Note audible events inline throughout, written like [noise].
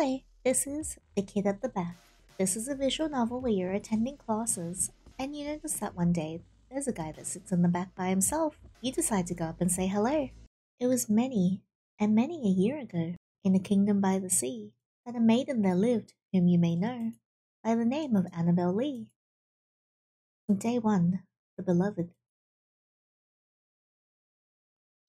Hello, this is The Kid at the Back. This is a visual novel where you're attending classes, and you notice that one day there's a guy that sits in the back by himself. You decide to go up and say hello. It was many, and many a year ago, in a kingdom by the sea, that a maiden there lived whom you may know by the name of Annabel Lee. Day one, the beloved.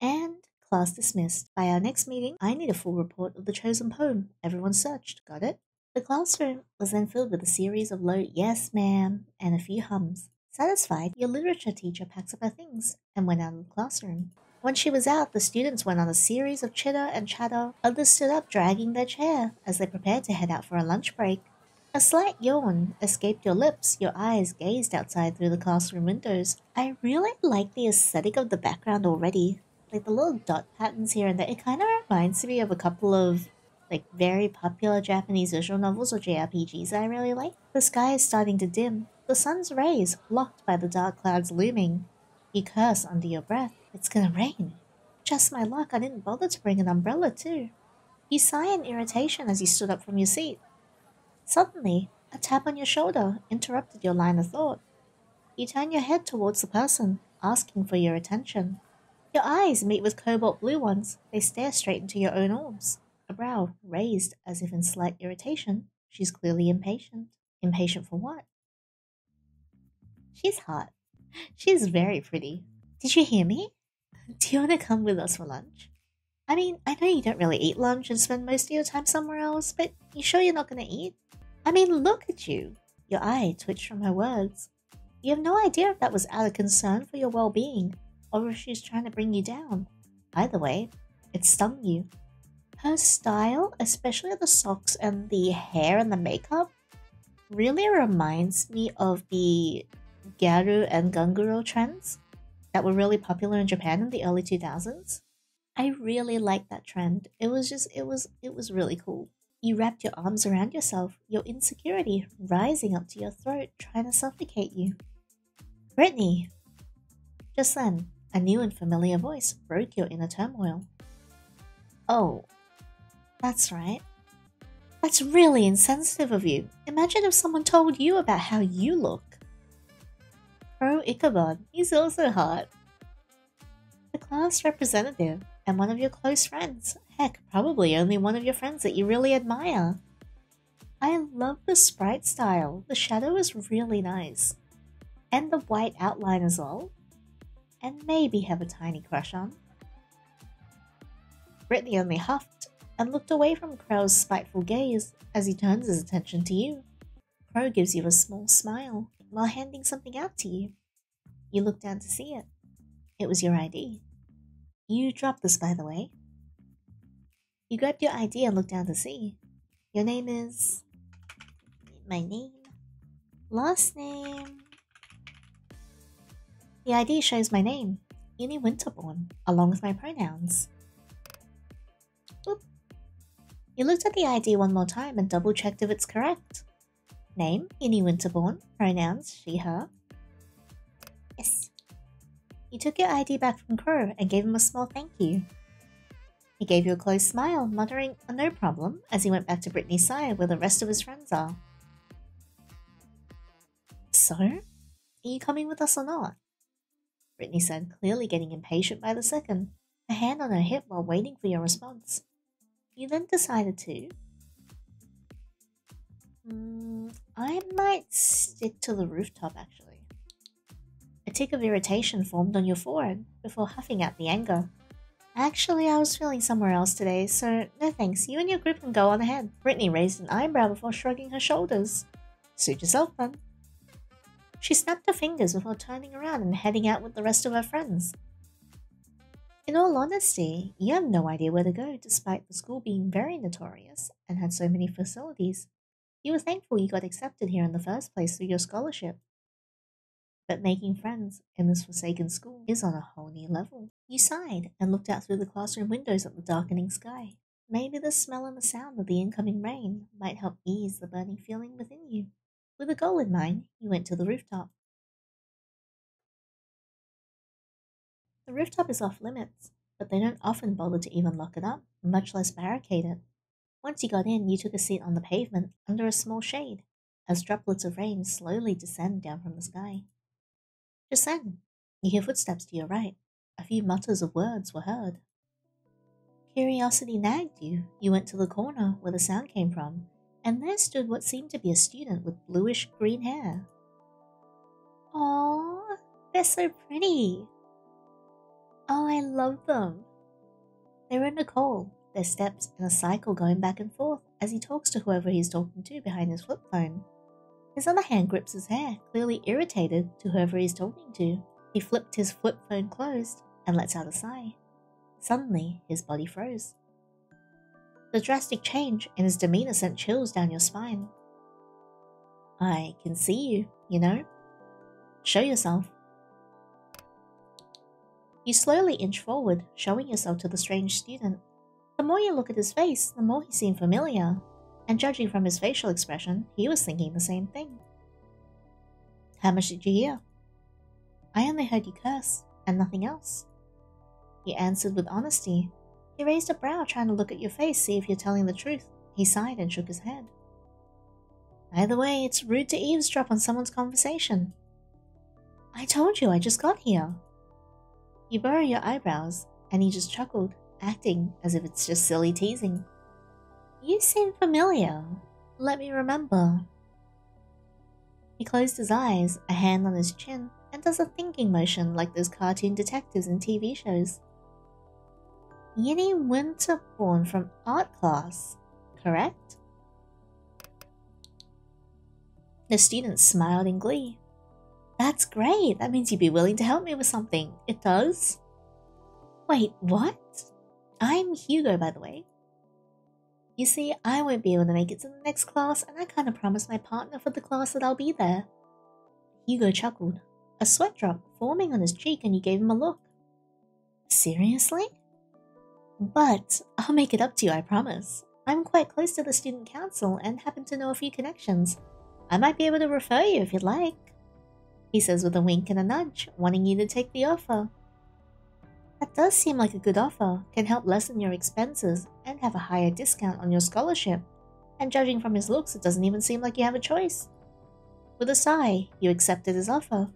And class dismissed. By our next meeting, I need a full report of the chosen poem. Everyone searched. Got it? The classroom was then filled with a series of low yes ma'am and a few hums. Satisfied, your literature teacher packs up her things and went out of the classroom. When she was out, the students went on a series of chitter and chatter. Others stood up, dragging their chair as they prepared to head out for a lunch break. A slight yawn escaped your lips. Your eyes gazed outside through the classroom windows. I really like the aesthetic of the background already. Like the little dot patterns here and there. It kind of reminds me of a couple of like very popular Japanese visual novels or JRPGs that I really like. The sky is starting to dim. The sun's rays blocked by the dark clouds looming. You curse under your breath. It's gonna rain. Just my luck, I didn't bother to bring an umbrella too. You sigh in irritation as you stood up from your seat. Suddenly, a tap on your shoulder interrupted your line of thought. You turn your head towards the person, asking for your attention. Your eyes meet with cobalt blue ones. They stare straight into your own orbs a brow raised as if in slight irritation. She's clearly impatient. Impatient for what? She's hot. She's very pretty. Did you hear me? Do you want to come with us for lunch? I mean, I know you don't really eat lunch and spend most of your time somewhere else, but you sure you're not going to eat? I mean, look at you. Your eye twitched from her words. You have no idea if that was out of concern for your well being or if she's trying to bring you down. Either way, it stung you her style, especially the socks and the hair and the makeup, really reminds me of the Gyaru and Ganguro trends that were really popular in Japan in the early 2000s. I really liked that trend. It was just, it was, it was really cool. You wrapped your arms around yourself, your insecurity rising up to your throat, trying to suffocate you. Brittany! Just then, a new and familiar voice broke your inner turmoil. Oh, that's right. That's really insensitive of you. Imagine if someone told you about how you look. Pro Ichabod, he's also hot. The class representative and one of your close friends. Heck, probably only one of your friends that you really admire. I love the sprite style. The shadow is really nice. And the white outline as well. And maybe have a tiny crush on. Brittany only huffed and looked away from Crow's spiteful gaze as he turns his attention to you. Crow gives you a small smile while handing something out to you. You look down to see it. It was your ID. You dropped this, by the way. You grabbed your ID and looked down to see. Your name is. My name. Last name. The ID shows my name, Yinny Winterborn, along with my pronouns. You looked at the ID one more time and double checked if it's correct. Name, Yinny Winterborn. Pronouns, she, her. Yes. You took your ID back from Crow and gave him a small thank you. He gave you a close smile, muttering a no problem as he went back to Brittany's side where the rest of his friends are. So? Are you coming with us or not? Brittany said, clearly getting impatient by the second, her hand on her hip while waiting for your response. You then decided to. Mm, I might stick to the rooftop actually. A tick of irritation formed on your forehead before huffing out the anger. Actually, I was feeling somewhere else today, so no thanks. You and your group can go on ahead. Brittany raised an eyebrow before shrugging her shoulders. Suit yourself then. She snapped her fingers before turning around and heading out with the rest of her friends. In all honesty, you have no idea where to go despite the school being very notorious and had so many facilities. You were thankful you got accepted here in the first place through your scholarship. But making friends in this forsaken school is on a whole new level. You sighed and looked out through the classroom windows at the darkening sky. Maybe the smell and the sound of the incoming rain might help ease the burning feeling within you. With a goal in mind, you went to the rooftop. The rooftop is off limits, but they don't often bother to even lock it up, much less barricade it. Once you got in, you took a seat on the pavement under a small shade as droplets of rain slowly descend down from the sky. Just then, you hear footsteps to your right. A few mutters of words were heard. Curiosity nagged you. You went to the corner where the sound came from, and there stood what seemed to be a student with bluish green hair. Oh, they're so pretty. Oh, I love them. They in Nicole, their steps in a cycle going back and forth as he talks to whoever he's talking to behind his flip phone. His other hand grips his hair, clearly irritated to whoever he's talking to. He flipped his flip phone closed and lets out a sigh. Suddenly, his body froze. The drastic change in his demeanor sent chills down your spine. I can see you, you know? Show yourself. You slowly inch forward, showing yourself to the strange student. The more you look at his face, the more he seemed familiar, and judging from his facial expression, he was thinking the same thing. How much did you hear? I only heard you curse, and nothing else. He answered with honesty. He raised a brow, trying to look at your face, see if you're telling the truth. He sighed and shook his head. Either way, it's rude to eavesdrop on someone's conversation. I told you I just got here. You burrow your eyebrows, and he just chuckled, acting as if it's just silly teasing. You seem familiar. Let me remember. He closed his eyes, a hand on his chin, and does a thinking motion like those cartoon detectives in TV shows. Yinny Winterborn from art class, correct? The student smiled in glee. That's great. That means you'd be willing to help me with something. It does? Wait, what? I'm Hugo, by the way. You see, I won't be able to make it to the next class, and I kind of promised my partner for the class that I'll be there. Hugo chuckled, a sweat drop forming on his cheek, and you gave him a look. Seriously? But I'll make it up to you, I promise. I'm quite close to the student council and happen to know a few connections. I might be able to refer you if you'd like. He says with a wink and a nudge, wanting you to take the offer. That does seem like a good offer, can help lessen your expenses and have a higher discount on your scholarship. And judging from his looks, it doesn't even seem like you have a choice. With a sigh, you accepted his offer.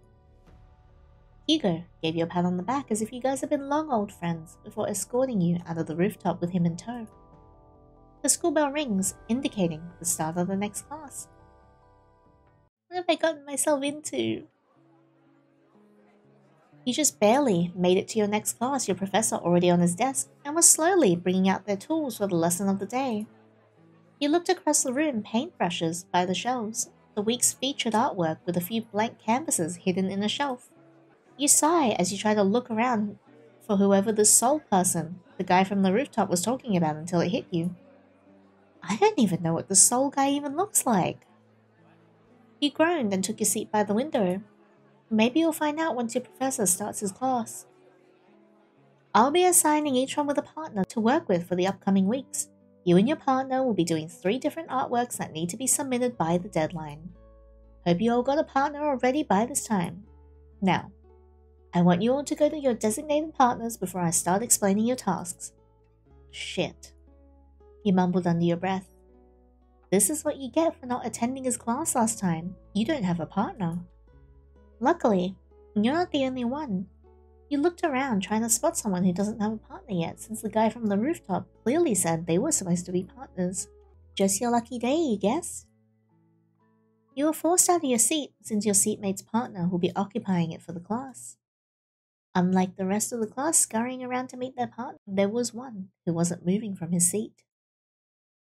Hugo gave you a pat on the back as if you guys had been long old friends before escorting you out of the rooftop with him in tow. The school bell rings, indicating the start of the next class. What have I gotten myself into? You just barely made it to your next class, your professor already on his desk, and was slowly bringing out their tools for the lesson of the day. You looked across the room, paintbrushes by the shelves, the week's featured artwork with a few blank canvases hidden in a shelf. You sigh as you try to look around for whoever the soul person, the guy from the rooftop, was talking about until it hit you. I don't even know what the soul guy even looks like. You groaned and took your seat by the window, Maybe you'll find out once your professor starts his class. I'll be assigning each one with a partner to work with for the upcoming weeks. You and your partner will be doing three different artworks that need to be submitted by the deadline. Hope you all got a partner already by this time. Now, I want you all to go to your designated partners before I start explaining your tasks. Shit. he mumbled under your breath. This is what you get for not attending his class last time. You don't have a partner. Luckily, you're not the only one. You looked around trying to spot someone who doesn't have a partner yet, since the guy from the rooftop clearly said they were supposed to be partners. Just your lucky day, you guess? You were forced out of your seat since your seatmate's partner will be occupying it for the class. Unlike the rest of the class scurrying around to meet their partner, there was one who wasn't moving from his seat.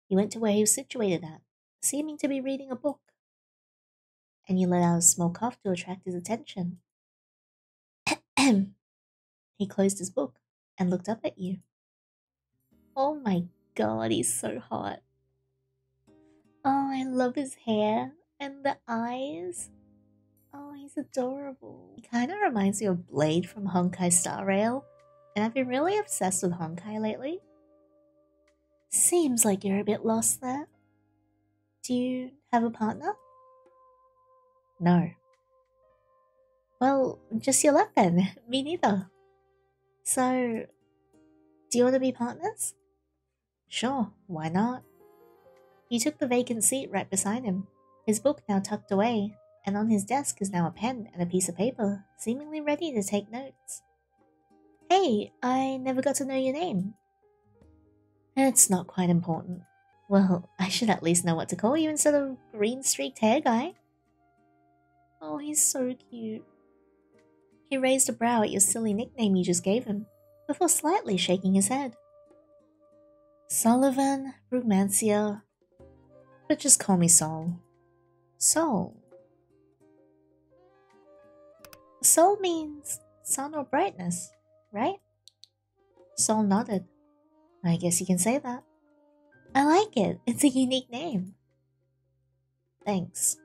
He went to where he was situated at, seeming to be reading a book and he let out a small cough to attract his attention. [clears throat] he closed his book and looked up at you. Oh my god, he's so hot. Oh, I love his hair and the eyes. Oh, he's adorable. He kind of reminds me of Blade from Honkai Star Rail, and I've been really obsessed with Honkai lately. Seems like you're a bit lost there. Do you have a partner? No. Well, just your luck then. [laughs] Me neither. So, do you want to be partners? Sure, why not? He took the vacant seat right beside him, his book now tucked away, and on his desk is now a pen and a piece of paper, seemingly ready to take notes. Hey, I never got to know your name. It's not quite important. Well, I should at least know what to call you instead of green streaked hair guy. Oh, he's so cute. He raised a brow at your silly nickname you just gave him, before slightly shaking his head. Sullivan Brugmansia. But just call me Sol. Sol. Sol means sun or brightness, right? Sol nodded. I guess you can say that. I like it. It's a unique name. Thanks.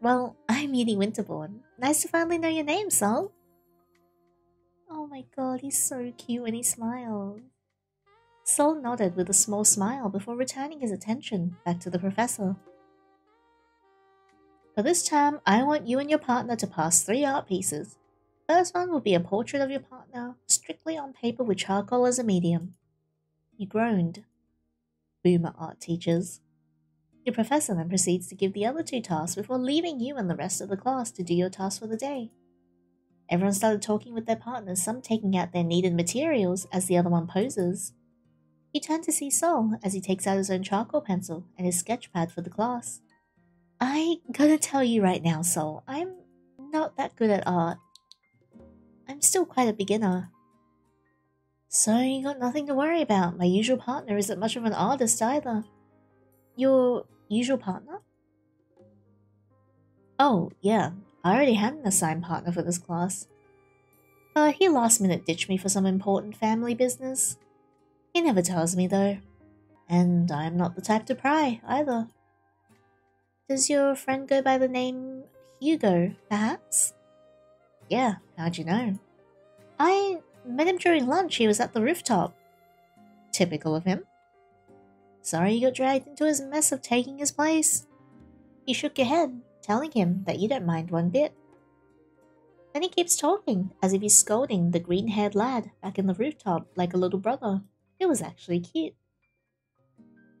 Well, [laughs] I'm Yinny Winterbourne. Nice to finally know your name, Sol. Oh my god, he's so cute when he smiles. Sol nodded with a small smile before returning his attention back to the professor. For this term, I want you and your partner to pass three art pieces. First one will be a portrait of your partner, strictly on paper with charcoal as a medium. You groaned. Boomer art teachers. Your professor then proceeds to give the other two tasks before leaving you and the rest of the class to do your task for the day. Everyone started talking with their partners, some taking out their needed materials as the other one poses. You turn to see Sol as he takes out his own charcoal pencil and his sketch pad for the class. I gotta tell you right now, so I'm not that good at art. I'm still quite a beginner. So you got nothing to worry about. My usual partner isn't much of an artist either. Your usual partner? Oh, yeah. I already had an assigned partner for this class. But he last minute ditched me for some important family business. He never tells me though. And I'm not the type to pry either. Does your friend go by the name Hugo, perhaps? Yeah, how'd you know? I met him during lunch, he was at the rooftop. Typical of him. Sorry you got dragged into his mess of taking his place. You shook your head, telling him that you don't mind one bit. Then he keeps talking, as if he's scolding the green haired lad back in the rooftop like a little brother. It was actually cute.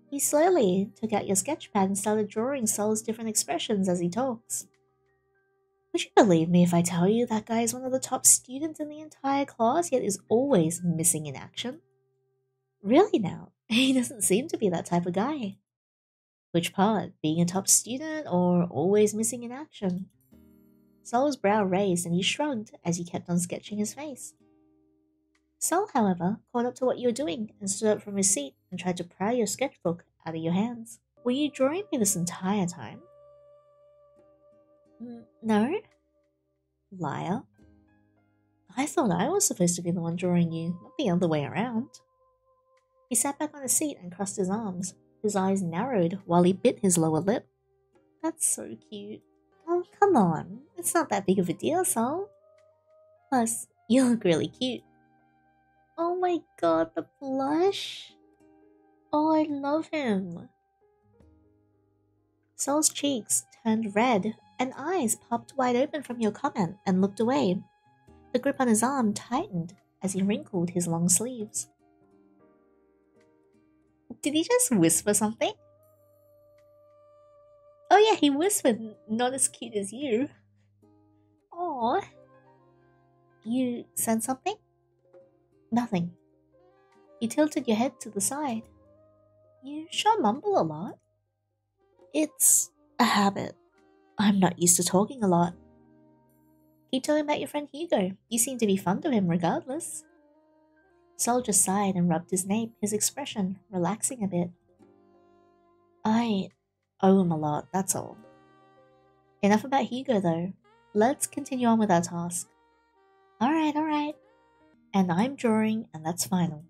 He slowly took out your sketch pad and started drawing Sol's different expressions as he talks. Would you believe me if I tell you that guy is one of the top students in the entire class, yet is always missing in action? Really now, [laughs] he doesn't seem to be that type of guy. Which part? Being a top student or always missing in action? Sol's brow raised and he shrugged as he kept on sketching his face. Sol, however, caught up to what you were doing and stood up from his seat and tried to pry your sketchbook out of your hands. Were you drawing me this entire time? Mm, no. Liar. I thought I was supposed to be the one drawing you, not the other way around. He sat back on his seat and crossed his arms, his eyes narrowed while he bit his lower lip. That's so cute. Oh, come on. It's not that big of a deal, Sol. Plus, you look really cute. Oh my god, the blush. Oh, I love him. Sol's cheeks turned red and eyes popped wide open from your comment and looked away. The grip on his arm tightened as he wrinkled his long sleeves. Did he just whisper something? Oh yeah, he whispered, not as cute as you. Oh. You said something? Nothing. You tilted your head to the side. You sure mumble a lot. It's a habit. I'm not used to talking a lot. Keep telling about your friend Hugo. You seem to be fond of him regardless. Soldier sighed and rubbed his nape, his expression relaxing a bit. I owe him a lot, that's all. Enough about Hugo, though. Let's continue on with our task. Alright, alright. And I'm drawing, and that's final.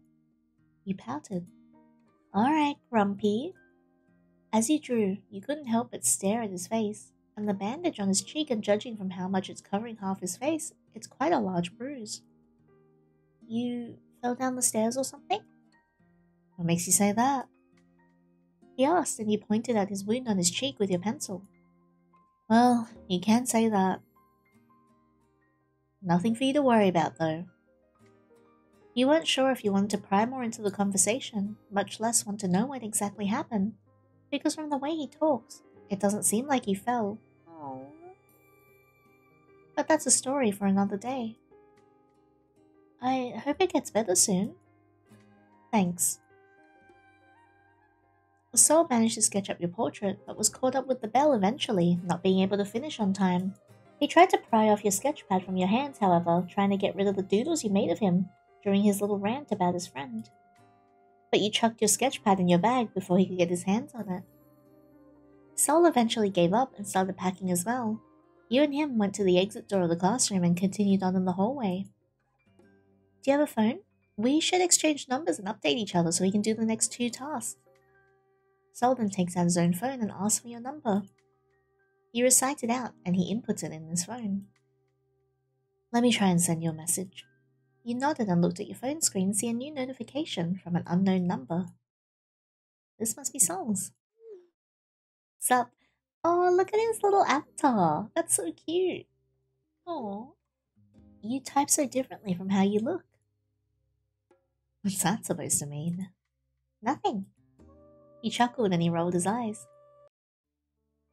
You pouted. Alright, Grumpy. As he drew, you couldn't help but stare at his face, and the bandage on his cheek, and judging from how much it's covering half his face, it's quite a large bruise. You fell down the stairs or something? What makes you say that? He asked, and you pointed at his wound on his cheek with your pencil. Well, you can say that. Nothing for you to worry about, though. You weren't sure if you wanted to pry more into the conversation, much less want to know what exactly happened, because from the way he talks, it doesn't seem like he fell. Oh. But that's a story for another day. I hope it gets better soon. Thanks. Sol managed to sketch up your portrait, but was caught up with the bell eventually, not being able to finish on time. He tried to pry off your sketchpad from your hands, however, trying to get rid of the doodles you made of him during his little rant about his friend. But you chucked your sketchpad in your bag before he could get his hands on it. Sol eventually gave up and started packing as well. You and him went to the exit door of the classroom and continued on in the hallway. Do you have a phone? We should exchange numbers and update each other so we can do the next two tasks. Selden takes out his own phone and asks for your number. You recite it out and he inputs it in his phone. Let me try and send you a message. You nodded and looked at your phone screen to see a new notification from an unknown number. This must be Sol's. Sup? Oh, look at his little avatar. That's so cute. Oh, you type so differently from how you look. What's that supposed to mean? Nothing. He chuckled and he rolled his eyes.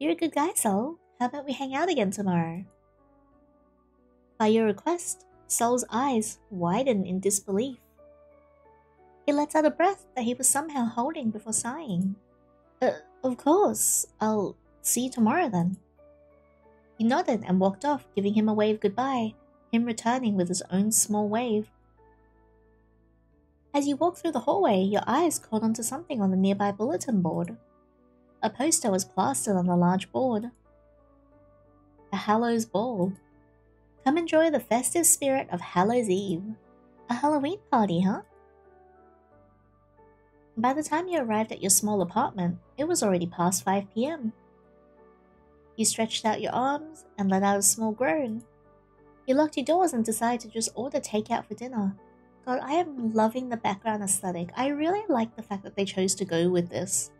You're a good guy, Sol. How about we hang out again tomorrow? By your request, Sol's eyes widened in disbelief. He let out a breath that he was somehow holding before sighing. Uh, of course. I'll see you tomorrow then. He nodded and walked off, giving him a wave goodbye, him returning with his own small wave. As you walked through the hallway, your eyes caught onto something on the nearby bulletin board. A poster was plastered on the large board. A Hallows Ball. Come enjoy the festive spirit of Hallows Eve. A Halloween party, huh? By the time you arrived at your small apartment, it was already past 5 pm. You stretched out your arms and let out a small groan. You locked your doors and decided to just order takeout for dinner. God, I am loving the background aesthetic. I really like the fact that they chose to go with this.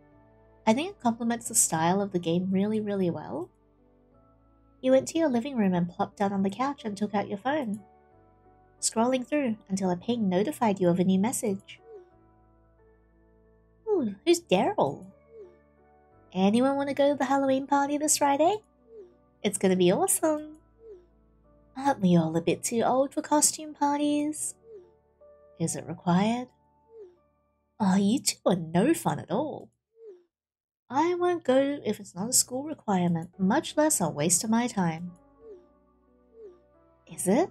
I think it complements the style of the game really, really well. You went to your living room and plopped down on the couch and took out your phone, scrolling through until a ping notified you of a new message. Ooh, who's Daryl? Anyone want to go to the Halloween party this Friday? It's gonna be awesome. Aren't we all a bit too old for costume parties? Is it required? Oh, you two are no fun at all. I won't go if it's not a school requirement, much less a waste of my time. Is it?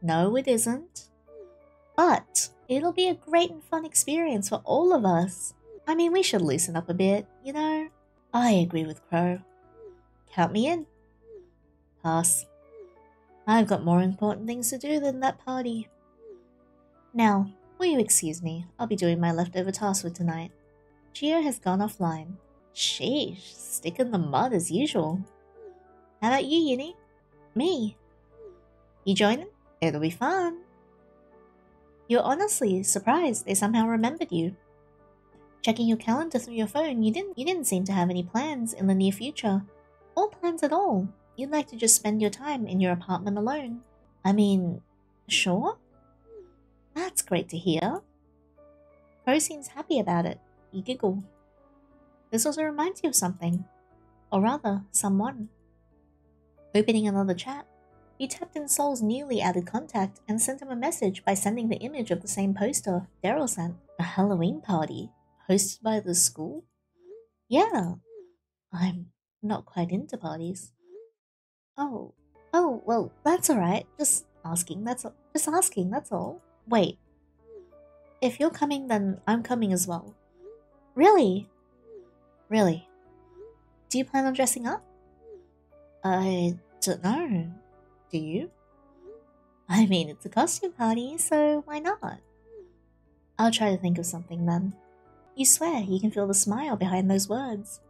No, it isn't. But it'll be a great and fun experience for all of us. I mean, we should loosen up a bit, you know? I agree with Crow. Count me in. Pass. I've got more important things to do than that party. Now, will you excuse me? I'll be doing my leftover task for tonight. Geo has gone offline. Sheesh, stick in the mud as usual. How about you, Yinny? Me? You joining? It'll be fun. You're honestly surprised they somehow remembered you. Checking your calendar through your phone, you didn't you didn't seem to have any plans in the near future. Or plans at all. You'd like to just spend your time in your apartment alone. I mean, sure? That's great to hear. Crow seems happy about it. Giggle. This also reminds you of something. Or rather, someone. Opening another chat, you tapped in Sol's newly added contact and sent him a message by sending the image of the same poster Daryl sent. A Halloween party hosted by the school? Yeah. I'm not quite into parties. Oh. Oh, well, that's alright. Just asking, that's all. Just asking, that's all. Wait. If you're coming, then I'm coming as well. Really? Really? Do you plan on dressing up? I don't know. Do you? I mean, it's a costume party, so why not? I'll try to think of something then. You swear you can feel the smile behind those words.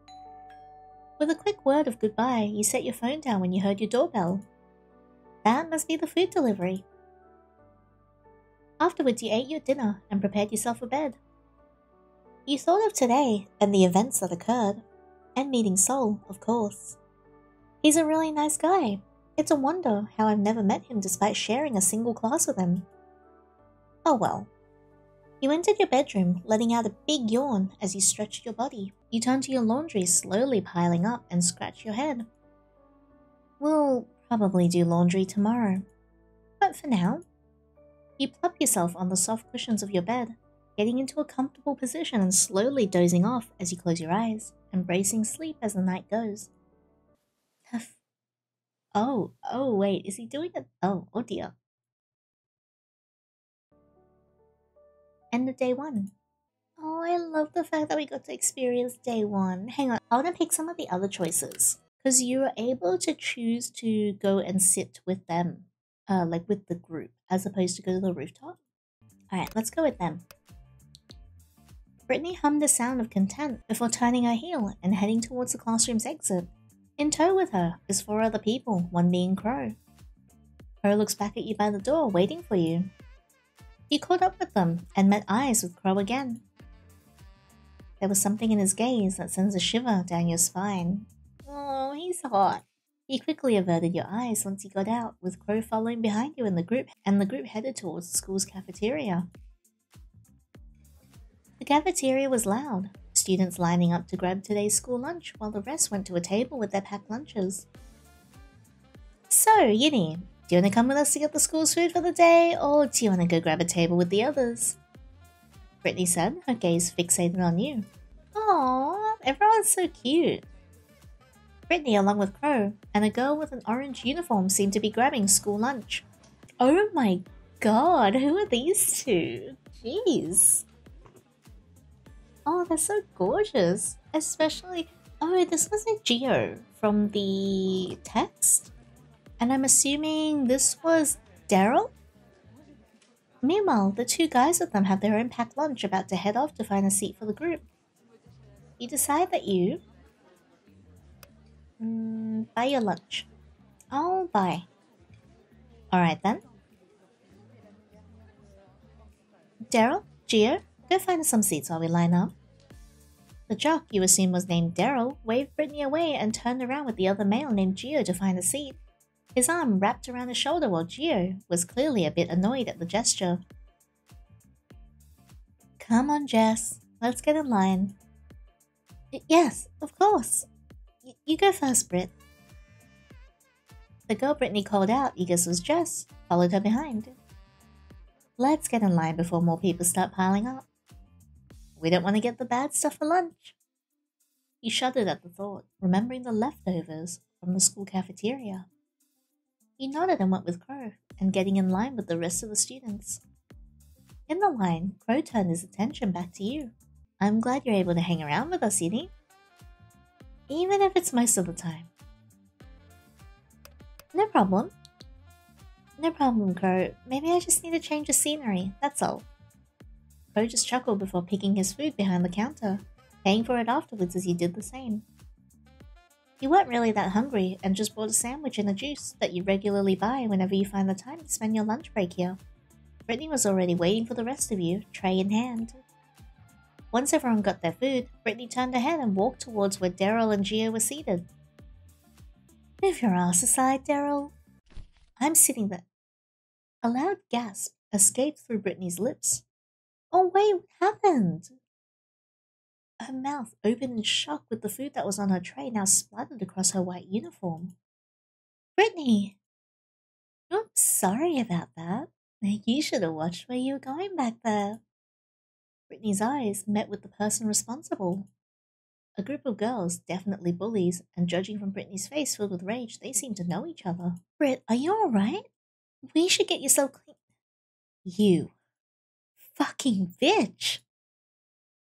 With a quick word of goodbye, you set your phone down when you heard your doorbell. That must be the food delivery. Afterwards, you ate your dinner and prepared yourself for bed. You thought of today and the events that occurred, and meeting Sol, of course. He's a really nice guy. It's a wonder how I've never met him despite sharing a single class with him. Oh well. You entered your bedroom, letting out a big yawn as you stretched your body. You turn to your laundry, slowly piling up, and scratch your head. We'll probably do laundry tomorrow. But for now, you plop yourself on the soft cushions of your bed, getting into a comfortable position and slowly dozing off as you close your eyes, embracing sleep as the night goes. Oh, oh, wait, is he doing it? Oh, oh dear. End of day one. Oh, I love the fact that we got to experience day one. Hang on, I want to pick some of the other choices. Because you were able to choose to go and sit with them, uh, like with the group, as opposed to go to the rooftop. Alright, let's go with them. Brittany hummed a sound of content before turning her heel and heading towards the classroom's exit. In tow with her is four other people, one being Crow. Crow looks back at you by the door, waiting for you. You caught up with them and met eyes with Crow again. There was something in his gaze that sends a shiver down your spine. Oh, he's hot. You quickly averted your eyes once you got out, with Crow following behind you in the group, and the group headed towards the school's cafeteria. The cafeteria was loud, students lining up to grab today's school lunch while the rest went to a table with their packed lunches. So, Yinny, do you want to come with us to get the school's food for the day, or do you want to go grab a table with the others? Brittany said, her gaze fixated on you. Aww, everyone's so cute. Brittany, along with Crow, and a girl with an orange uniform seemed to be grabbing school lunch. Oh my god, who are these two? Jeez. Oh, they're so gorgeous. Especially, oh, this was a Geo from the text. And I'm assuming this was Daryl? Meanwhile, the two guys with them have their own packed lunch about to head off to find a seat for the group. You decide that you mm, buy your lunch. I'll buy. Alright then. Daryl, Geo, Go find us some seats while we line up. The jock you assume was named Daryl waved Brittany away and turned around with the other male named Geo to find a seat. His arm wrapped around his shoulder while Geo was clearly a bit annoyed at the gesture. Come on, Jess. Let's get in line. Yes, of course. Y you go first, Britt. The girl Brittany called out, guess was Jess, followed her behind. Let's get in line before more people start piling up. We don't want to get the bad stuff for lunch. He shuddered at the thought, remembering the leftovers from the school cafeteria. He nodded and went with Crow, and getting in line with the rest of the students. In the line, Crow turned his attention back to you. I'm glad you're able to hang around with us, Yinny. Even if it's most of the time. No problem. No problem, Crow. Maybe I just need to change the scenery, that's all. Crow just chuckled before picking his food behind the counter, paying for it afterwards as he did the same. You weren't really that hungry and just bought a sandwich and a juice that you regularly buy whenever you find the time to spend your lunch break here. Brittany was already waiting for the rest of you, tray in hand. Once everyone got their food, Brittany turned ahead and walked towards where Daryl and Geo were seated. Move your ass aside, Daryl. I'm sitting there. A loud gasp escaped through Brittany's lips. Oh, wait, what happened? Her mouth opened in shock with the food that was on her tray now splattered across her white uniform. Brittany! I'm sorry about that. You should have watched where you were going back there. Brittany's eyes met with the person responsible. A group of girls, definitely bullies, and judging from Brittany's face filled with rage, they seemed to know each other. Britt, are you alright? We should get yourself clean. You fucking bitch.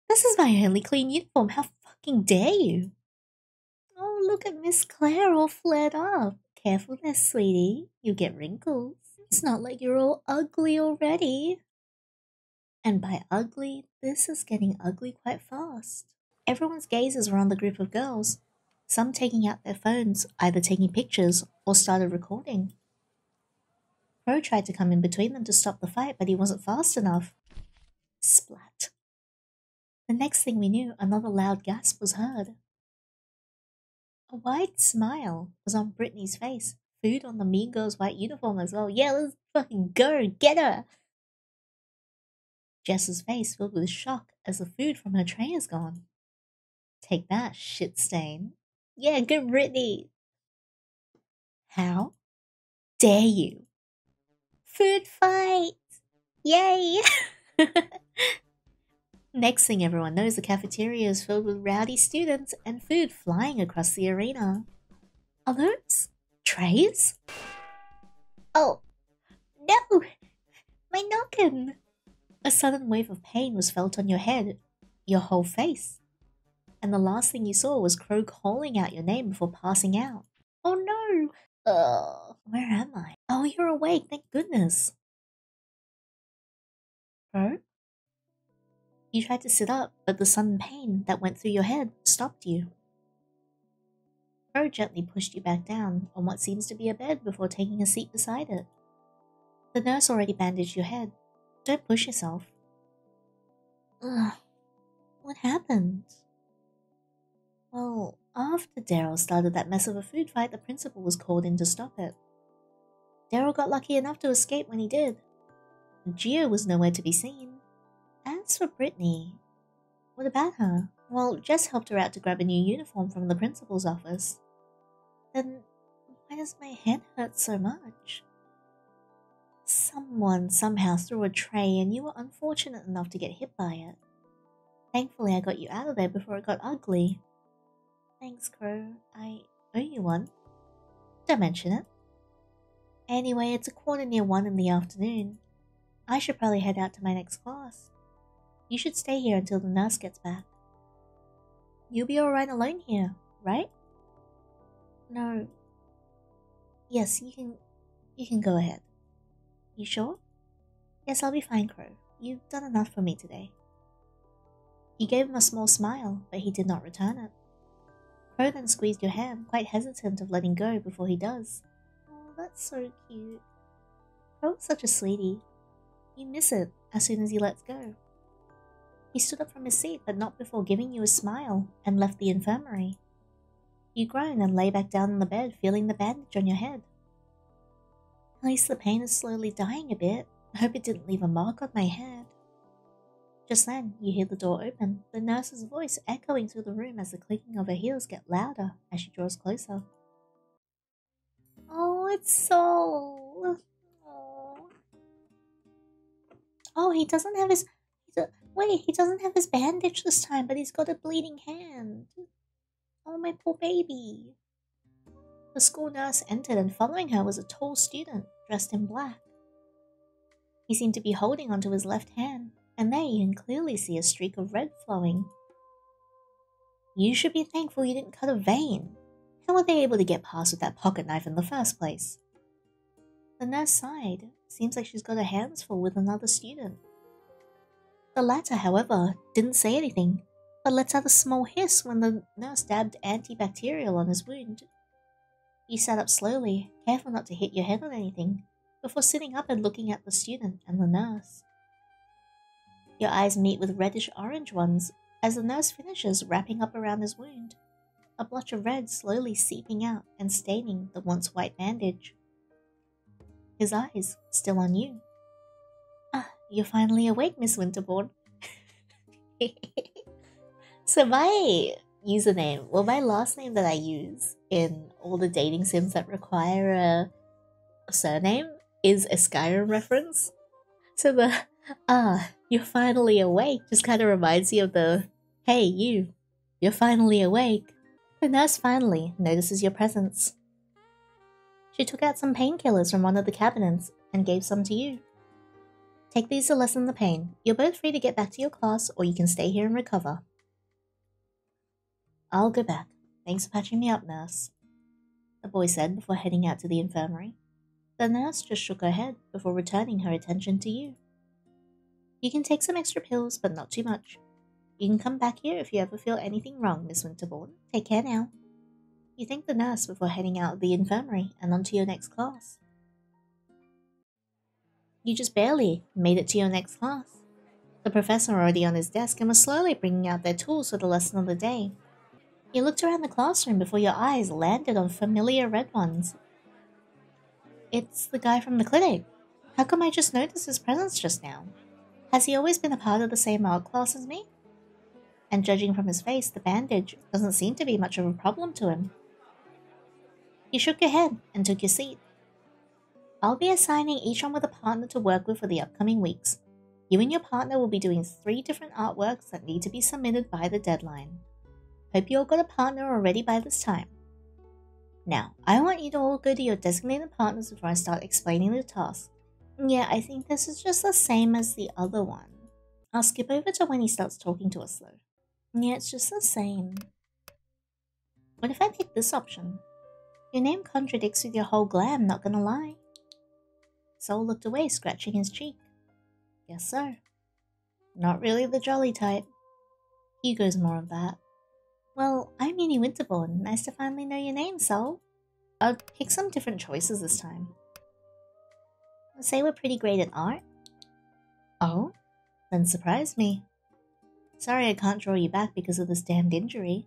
This is my only clean uniform. How fucking dare you? Oh, look at Miss Claire all flared up. Careful there, sweetie. You get wrinkles. It's not like you're all ugly already. And by ugly, this is getting ugly quite fast. Everyone's gazes were on the group of girls, some taking out their phones, either taking pictures or started recording. Crow tried to come in between them to stop the fight, but he wasn't fast enough. Splat. The next thing we knew, another loud gasp was heard. A wide smile was on Brittany's face. Food on the Mean Girl's white uniform as well. Yeah, let's fucking go, get her! Jess's face filled with shock as the food from her tray is gone. Take that, shit stain. Yeah, good Brittany. How dare you? Food fight! Yay! [laughs] [laughs] Next thing everyone knows, the cafeteria is filled with rowdy students and food flying across the arena. Are those trays? Oh, no! My noggin! A sudden wave of pain was felt on your head, your whole face. And the last thing you saw was Crow calling out your name before passing out. Oh no! Ugh, where am I? Oh, you're awake, thank goodness. Crow? You tried to sit up, but the sudden pain that went through your head stopped you. Crow gently pushed you back down on what seems to be a bed before taking a seat beside it. The nurse already bandaged your head. Don't push yourself. Ugh. What happened? Well, after Daryl started that mess of a food fight, the principal was called in to stop it. Daryl got lucky enough to escape when he did. Geo was nowhere to be seen. As for Brittany, what about her? Well, Jess helped her out to grab a new uniform from the principal's office. Then why does my head hurt so much? Someone somehow threw a tray and you were unfortunate enough to get hit by it. Thankfully, I got you out of there before it got ugly. Thanks, Crow. I owe you one. Don't mention it. Anyway, it's a quarter near one in the afternoon. I should probably head out to my next class. You should stay here until the nurse gets back. You'll be alright alone here, right? No. Yes, you can you can go ahead. You sure? Yes, I'll be fine, Crow. You've done enough for me today. You gave him a small smile, but he did not return it. Crow then squeezed your hand, quite hesitant of letting go before he does. Oh, that's so cute. Crow's such a sweetie. You miss it as soon as he lets go. He stood up from his seat, but not before giving you a smile, and left the infirmary. You groan and lay back down on the bed, feeling the bandage on your head. At least the pain is slowly dying a bit. I hope it didn't leave a mark on my head. Just then, you hear the door open, the nurse's voice echoing through the room as the clicking of her heels get louder as she draws closer. Oh, it's Sol. Oh he doesn't have his Wait, he doesn't have his bandage this time, but he's got a bleeding hand. Oh, my poor baby. The school nurse entered, and following her was a tall student dressed in black. He seemed to be holding onto his left hand, and there you can clearly see a streak of red flowing. You should be thankful you didn't cut a vein. How were they able to get past with that pocket knife in the first place? The nurse sighed. Seems like she's got her hands full with another student. The latter, however, didn't say anything, but let out a small hiss when the nurse dabbed antibacterial on his wound. He sat up slowly, careful not to hit your head on anything, before sitting up and looking at the student and the nurse. Your eyes meet with reddish orange ones as the nurse finishes wrapping up around his wound, a blotch of red slowly seeping out and staining the once white bandage. His eyes still on you. Ah, you're finally awake, Miss Winterbourne. [laughs] so my username, well, my last name that I use in all the dating sims that require a, a surname is a Skyrim reference. So the ah, you're finally awake just kind of reminds you of the hey, you, you're finally awake. The nurse finally notices your presence. She took out some painkillers from one of the cabinets and gave some to you. Take these to lessen the pain. You're both free to get back to your class, or you can stay here and recover. I'll go back. Thanks for patching me up, nurse. The boy said before heading out to the infirmary. The nurse just shook her head before returning her attention to you. You can take some extra pills, but not too much. You can come back here if you ever feel anything wrong, Miss Winterbourne. Take care now. You thank the nurse before heading out of the infirmary and on to your next class. You just barely made it to your next class. The professor already on his desk and was slowly bringing out their tools for the lesson of the day. You looked around the classroom before your eyes landed on familiar red ones. It's the guy from the clinic. How come I just noticed his presence just now? Has he always been a part of the same art class as me? And judging from his face, the bandage doesn't seem to be much of a problem to him. You shook your head and took your seat. I'll be assigning each one with a partner to work with for the upcoming weeks. You and your partner will be doing three different artworks that need to be submitted by the deadline. Hope you all got a partner already by this time. Now, I want you to all go to your designated partners before I start explaining the task. Yeah, I think this is just the same as the other one. I'll skip over to when he starts talking to us though. Yeah, it's just the same. What if I pick this option? Your name contradicts with your whole glam, not gonna lie. Sol looked away, scratching his cheek. Yes, sir. Not really the jolly type. Hugo's more of that. Well, I'm Yinny Winterborn. Nice to finally know your name, Sol. I'll pick some different choices this time. Say we're pretty great at art. Oh? Then surprise me. Sorry I can't draw you back because of this damned injury.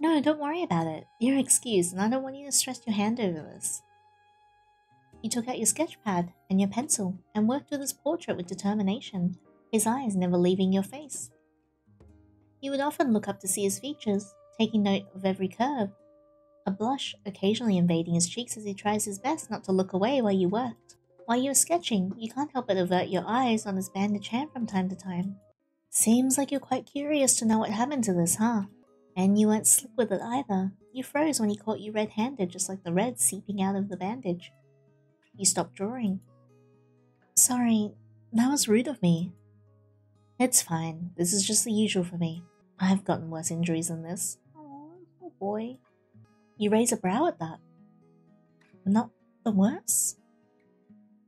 No, don't worry about it. You're excused and I don't want you to stress your hand over this. You took out your sketch pad and your pencil and worked with his portrait with determination, his eyes never leaving your face. You would often look up to see his features, taking note of every curve, a blush occasionally invading his cheeks as he tries his best not to look away while you worked. While you were sketching, you can't help but avert your eyes on his bandaged hand from time to time. Seems like you're quite curious to know what happened to this, huh? And you weren't slick with it either. You froze when he caught you red handed, just like the red seeping out of the bandage. You stopped drawing. Sorry, that was rude of me. It's fine. This is just the usual for me. I've gotten worse injuries than this. Oh, oh boy. You raise a brow at that. Not the worst?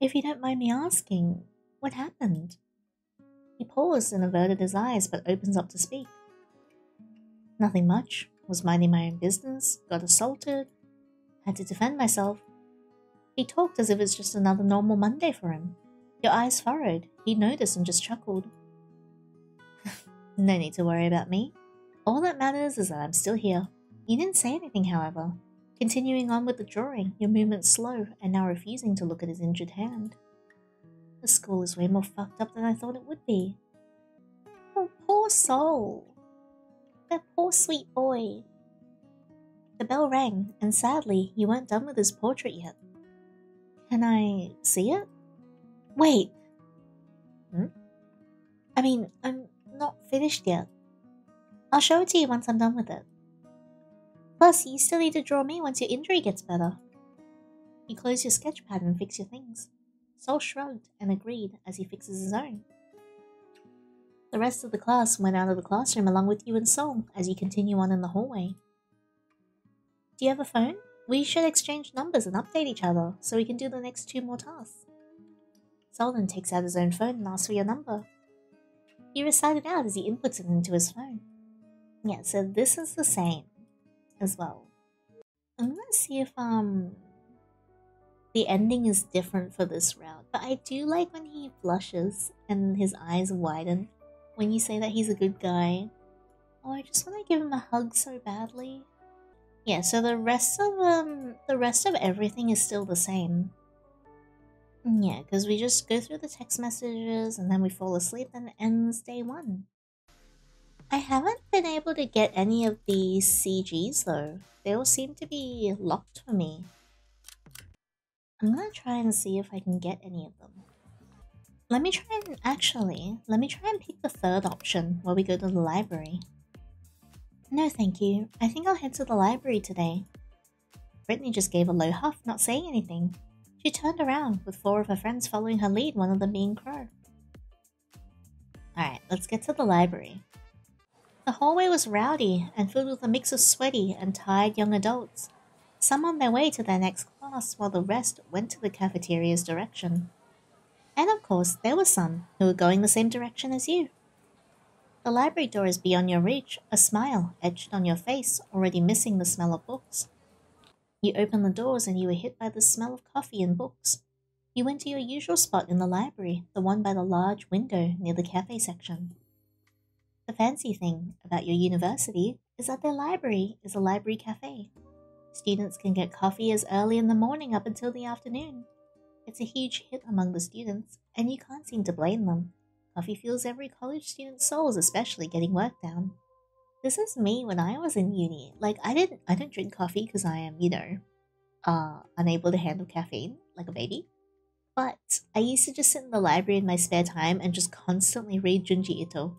If you don't mind me asking, what happened? He paused and averted his eyes, but opens up to speak. Nothing much. Was minding my own business, got assaulted, had to defend myself. He talked as if it's just another normal Monday for him. Your eyes furrowed. He noticed and just chuckled. [laughs] no need to worry about me. All that matters is that I'm still here. You didn't say anything, however. Continuing on with the drawing, your movements slow and now refusing to look at his injured hand. The school is way more fucked up than I thought it would be. Oh, poor soul. That poor sweet boy. The bell rang, and sadly, you weren't done with his portrait yet. Can I see it? Wait. Hmm? I mean, I'm not finished yet. I'll show it to you once I'm done with it. Plus, you still need to draw me once your injury gets better. You close your sketch pad and fix your things. Sol shrugged and agreed as he fixes his own. The rest of the class went out of the classroom along with you and Sol as you continue on in the hallway. Do you have a phone? We should exchange numbers and update each other so we can do the next two more tasks. Sol then takes out his own phone and asks for your number. You recite it out as he inputs it into his phone. Yeah, so this is the same as well. I'm gonna see if um the ending is different for this route, but I do like when he blushes and his eyes widen when you say that he's a good guy. Oh, I just want to give him a hug so badly. Yeah, so the rest of um the rest of everything is still the same. Yeah, because we just go through the text messages and then we fall asleep and it ends day one. I haven't been able to get any of these CGs though. They all seem to be locked for me. I'm gonna try and see if I can get any of them. Let me try and actually, let me try and pick the third option where we go to the library. No, thank you. I think I'll head to the library today. Brittany just gave a low huff, not saying anything. She turned around, with four of her friends following her lead, one of them being Crow. Alright, let's get to the library. The hallway was rowdy and filled with a mix of sweaty and tired young adults, some on their way to their next class while the rest went to the cafeteria's direction. And of course, there were some who were going the same direction as you. The library door is beyond your reach, a smile etched on your face, already missing the smell of books. You opened the doors and you were hit by the smell of coffee and books. You went to your usual spot in the library, the one by the large window near the cafe section. The fancy thing about your university is that their library is a library cafe. Students can get coffee as early in the morning up until the afternoon. It's a huge hit among the students, and you can't seem to blame them. Coffee fuels every college student's souls, especially getting work done. This is me when I was in uni. Like I didn't I don't drink coffee because I am, you know, uh unable to handle caffeine like a baby. But I used to just sit in the library in my spare time and just constantly read Junji Ito.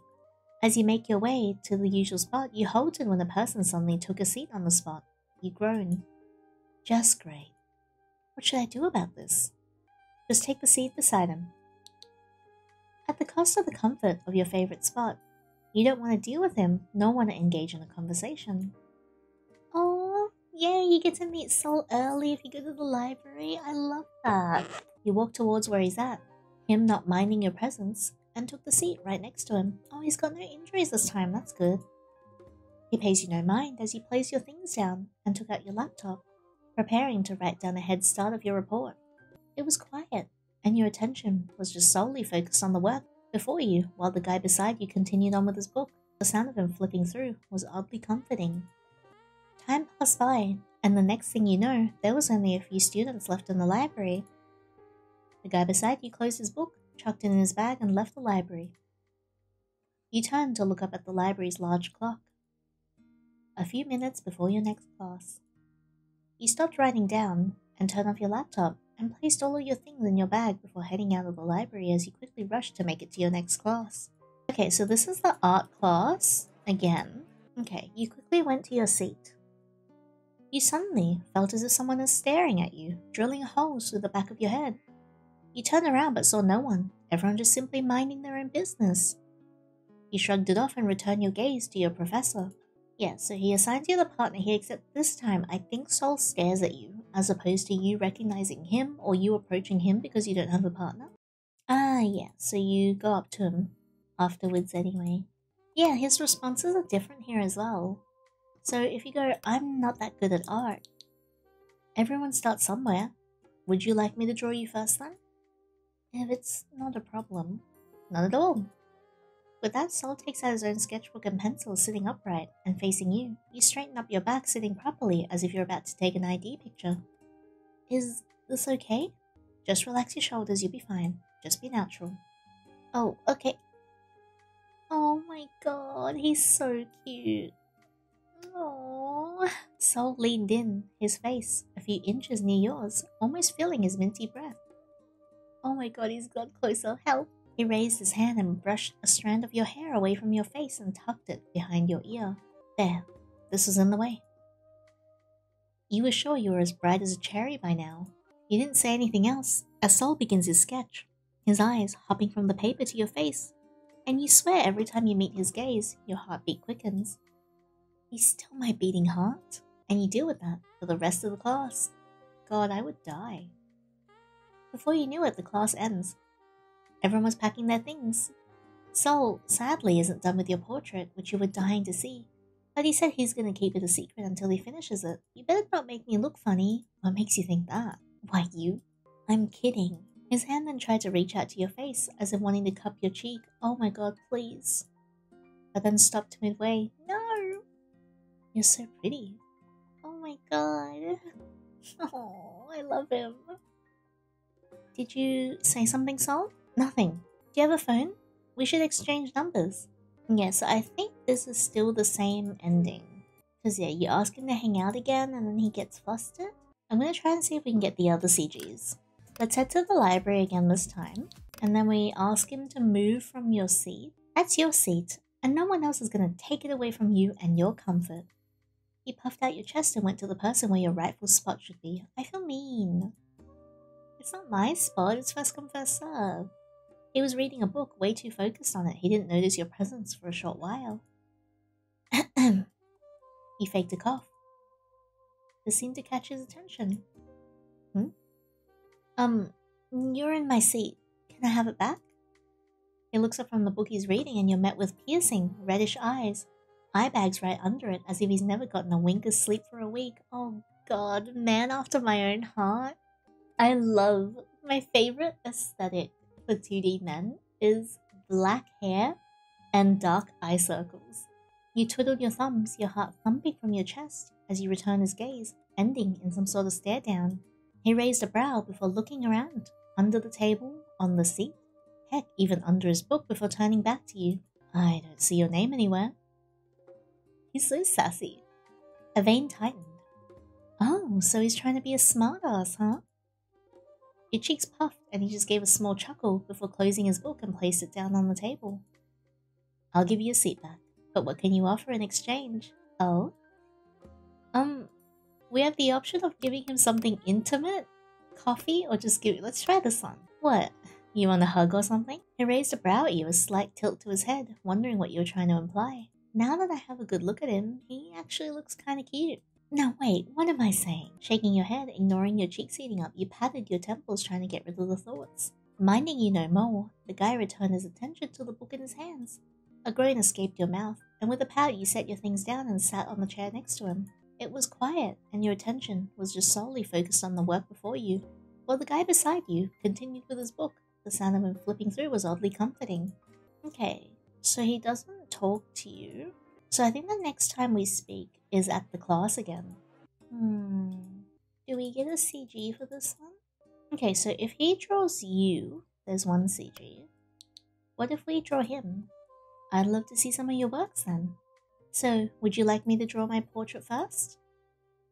As you make your way to the usual spot, you halted when a person suddenly took a seat on the spot. You groan. Just great. What should I do about this? Just take the seat beside him. At the cost of the comfort of your favorite spot, you don't want to deal with him, nor want to engage in a conversation. Oh, yeah, you get to meet Sol early if you go to the library. I love that. You walk towards where he's at, him not minding your presence, and took the seat right next to him. Oh, he's got no injuries this time, that's good. He pays you no mind as you place your things down and took out your laptop, preparing to write down a head start of your report. It was quiet, and your attention was just solely focused on the work before you, while the guy beside you continued on with his book. The sound of him flipping through was oddly comforting. Time passed by, and the next thing you know, there was only a few students left in the library. The guy beside you closed his book, chucked it in his bag, and left the library. You turned to look up at the library's large clock. A few minutes before your next class. You stopped writing down and turned off your laptop and placed all of your things in your bag before heading out of the library as you quickly rushed to make it to your next class. Okay, so this is the art class again. Okay, you quickly went to your seat. You suddenly felt as if someone is staring at you, drilling holes through the back of your head. You turned around but saw no one, everyone just simply minding their own business. You shrugged it off and returned your gaze to your professor. Yeah, so he assigns you the partner here, except this time I think Sol stares at you, as opposed to you recognizing him or you approaching him because you don't have a partner. Ah, yeah, so you go up to him afterwards anyway. Yeah, his responses are different here as well. So if you go, I'm not that good at art, everyone starts somewhere. Would you like me to draw you first then? If it's not a problem. Not at all. With that, Sol takes out his own sketchbook and pencil sitting upright and facing you. You straighten up your back sitting properly as if you're about to take an ID picture. Is this okay? Just relax your shoulders, you'll be fine. Just be natural. Oh, okay. Oh my god, he's so cute. Oh. Sol leaned in, his face a few inches near yours, almost feeling his minty breath. Oh my god, he's got closer. Help! He raised his hand and brushed a strand of your hair away from your face and tucked it behind your ear. There, this is in the way. You were sure you were as bright as a cherry by now. You didn't say anything else as Sol begins his sketch, his eyes hopping from the paper to your face, and you swear every time you meet his gaze, your heartbeat quickens. He's still my beating heart, and you deal with that for the rest of the class. God, I would die. Before you knew it, the class ends, Everyone was packing their things. Sol, sadly, isn't done with your portrait, which you were dying to see. But he said he's going to keep it a secret until he finishes it. You better not make me look funny. What makes you think that? Why, you? I'm kidding. His hand then tried to reach out to your face, as if wanting to cup your cheek. Oh my god, please. But then stopped midway. No! You're so pretty. Oh my god. [laughs] Oh, I love him. Did you say something, Sol? Nothing. Do you have a phone? We should exchange numbers. Yes, I think this is still the same ending. Because, yeah, you ask him to hang out again and then he gets flustered. I'm going to try and see if we can get the other CGs. Let's head to the library again this time. And then we ask him to move from your seat. That's your seat, and no one else is going to take it away from you and your comfort. He puffed out your chest and went to the person where your rightful spot should be. I feel mean. It's not my spot, it's first come, first serve. He was reading a book, way too focused on it. He didn't notice your presence for a short while. [clears throat] he faked a cough. This seemed to catch his attention. Hmm? Um, you're in my seat. Can I have it back? He looks up from the book he's reading, and you're met with piercing, reddish eyes. Eye bags right under it, as if he's never gotten a wink of sleep for a week. Oh god, man after my own heart. I love my favorite aesthetic for 2D men is black hair and dark eye circles. You twiddled your thumbs, your heart thumping from your chest as you return his gaze, ending in some sort of stare down. He raised a brow before looking around, under the table, on the seat, Heck, even under his book before turning back to you. I don't see your name anywhere. He's so sassy. A vein tightened. Oh, so he's trying to be a smartass, huh? Your cheeks puffed and he just gave a small chuckle before closing his book and placed it down on the table. I'll give you a seat back, but what can you offer in exchange? Oh? Um, we have the option of giving him something intimate? Coffee? Or just give let's try this one. What? You want a hug or something? He raised a brow at you, a slight tilt to his head, wondering what you were trying to imply. Now that I have a good look at him, he actually looks kinda cute. Now wait, what am I saying? Shaking your head, ignoring your cheeks heating up, you patted your temples trying to get rid of the thoughts. Minding you no more, the guy returned his attention to the book in his hands. A groan escaped your mouth, and with a pout you set your things down and sat on the chair next to him. It was quiet, and your attention was just solely focused on the work before you, while the guy beside you continued with his book. The sound of him flipping through was oddly comforting. Okay, so he doesn't talk to you. So I think the next time we speak is at the class again. Hmm. Do we get a CG for this one? Okay, so if he draws you, there's one CG. What if we draw him? I'd love to see some of your works then. So, would you like me to draw my portrait first?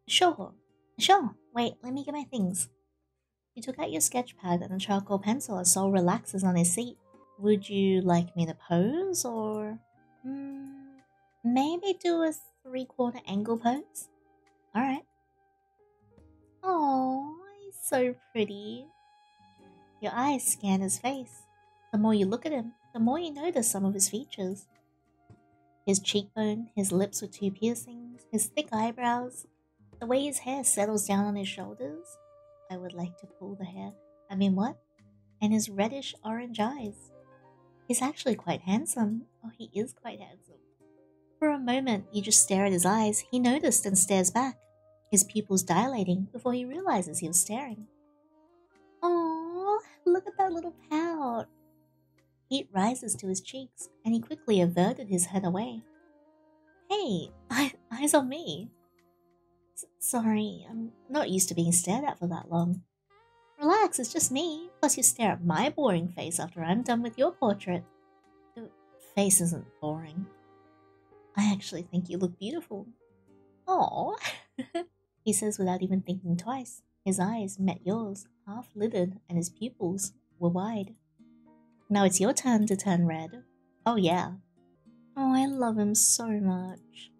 Sure. Sure. Wait, let me get my things. You took out your sketch pad and a charcoal pencil as Sol relaxes on his seat. Would you like me to pose or. Hmm, maybe do a three quarter angle pose? Alright. Oh, he's so pretty. Your eyes scan his face. The more you look at him, the more you notice some of his features. His cheekbone, his lips with two piercings, his thick eyebrows, the way his hair settles down on his shoulders. I would like to pull the hair. I mean, what? And his reddish orange eyes. He's actually quite handsome. Oh, he is quite handsome. For a moment, you just stare at his eyes. He noticed and stares back, his pupils dilating before he realizes he was staring. Oh, look at that little pout. Heat rises to his cheeks, and he quickly averted his head away. Hey, [laughs] eyes on me. S sorry, I'm not used to being stared at for that long. Relax, it's just me. Plus, you stare at my boring face after I'm done with your portrait. The face isn't boring. I actually think you look beautiful. Oh, [laughs] he says without even thinking twice. His eyes met yours, half lidded, and his pupils were wide. Now it's your turn to turn red. Oh, yeah. Oh, I love him so much.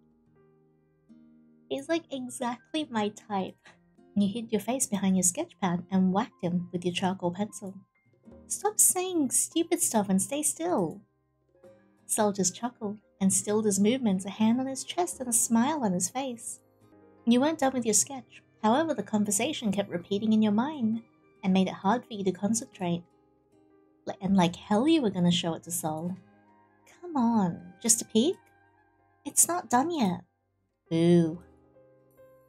He's like exactly my type. You hid your face behind your sketchpad and whacked him with your charcoal pencil. Stop saying stupid stuff and stay still. Sol just chuckled and stilled his movements, a hand on his chest and a smile on his face. You weren't done with your sketch. However, the conversation kept repeating in your mind and made it hard for you to concentrate and like hell you were gonna show it to Sol. Come on, just a peek? It's not done yet. Boo.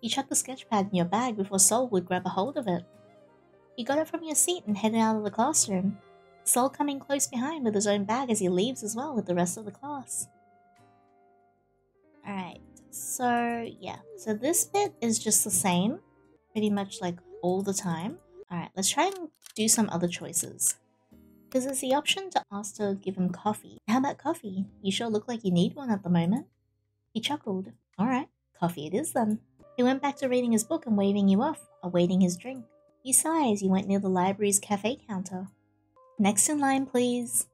You chucked the sketch pad in your bag before Sol would grab a hold of it. You got it from your seat and headed out of the classroom, Sol coming close behind with his own bag as he leaves as well with the rest of the class. Alright, so yeah, so this bit is just the same, pretty much like all the time. Alright, let's try and do some other choices. Because there's the option to ask to give him coffee. How about coffee? You sure look like you need one at the moment. He chuckled. Alright, coffee it is then. He went back to reading his book and waving you off, awaiting his drink. You sighed as you went near the library's cafe counter. Next in line, please.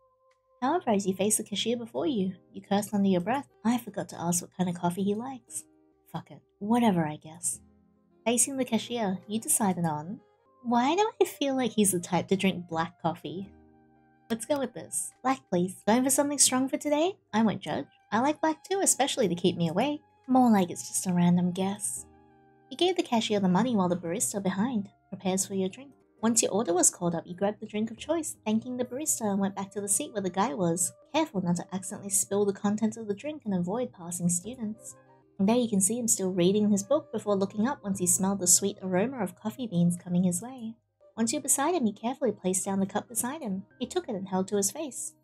However, as you face the cashier before you, you cursed under your breath. I forgot to ask what kind of coffee he likes. Fuck it. Whatever, I guess. Facing the cashier, you decided on. Why do I feel like he's the type to drink black coffee? Let's go with this. Black, please. Going for something strong for today? I won't judge. I like black too, especially to keep me awake. More like it's just a random guess. You gave the cashier the money while the barista behind prepares for your drink. Once your order was called up, you grabbed the drink of choice, thanking the barista, and went back to the seat where the guy was, careful not to accidentally spill the contents of the drink and avoid passing students. And there you can see him still reading his book before looking up once he smelled the sweet aroma of coffee beans coming his way. Once you're beside him, you carefully placed down the cup beside him. He took it and held to his face.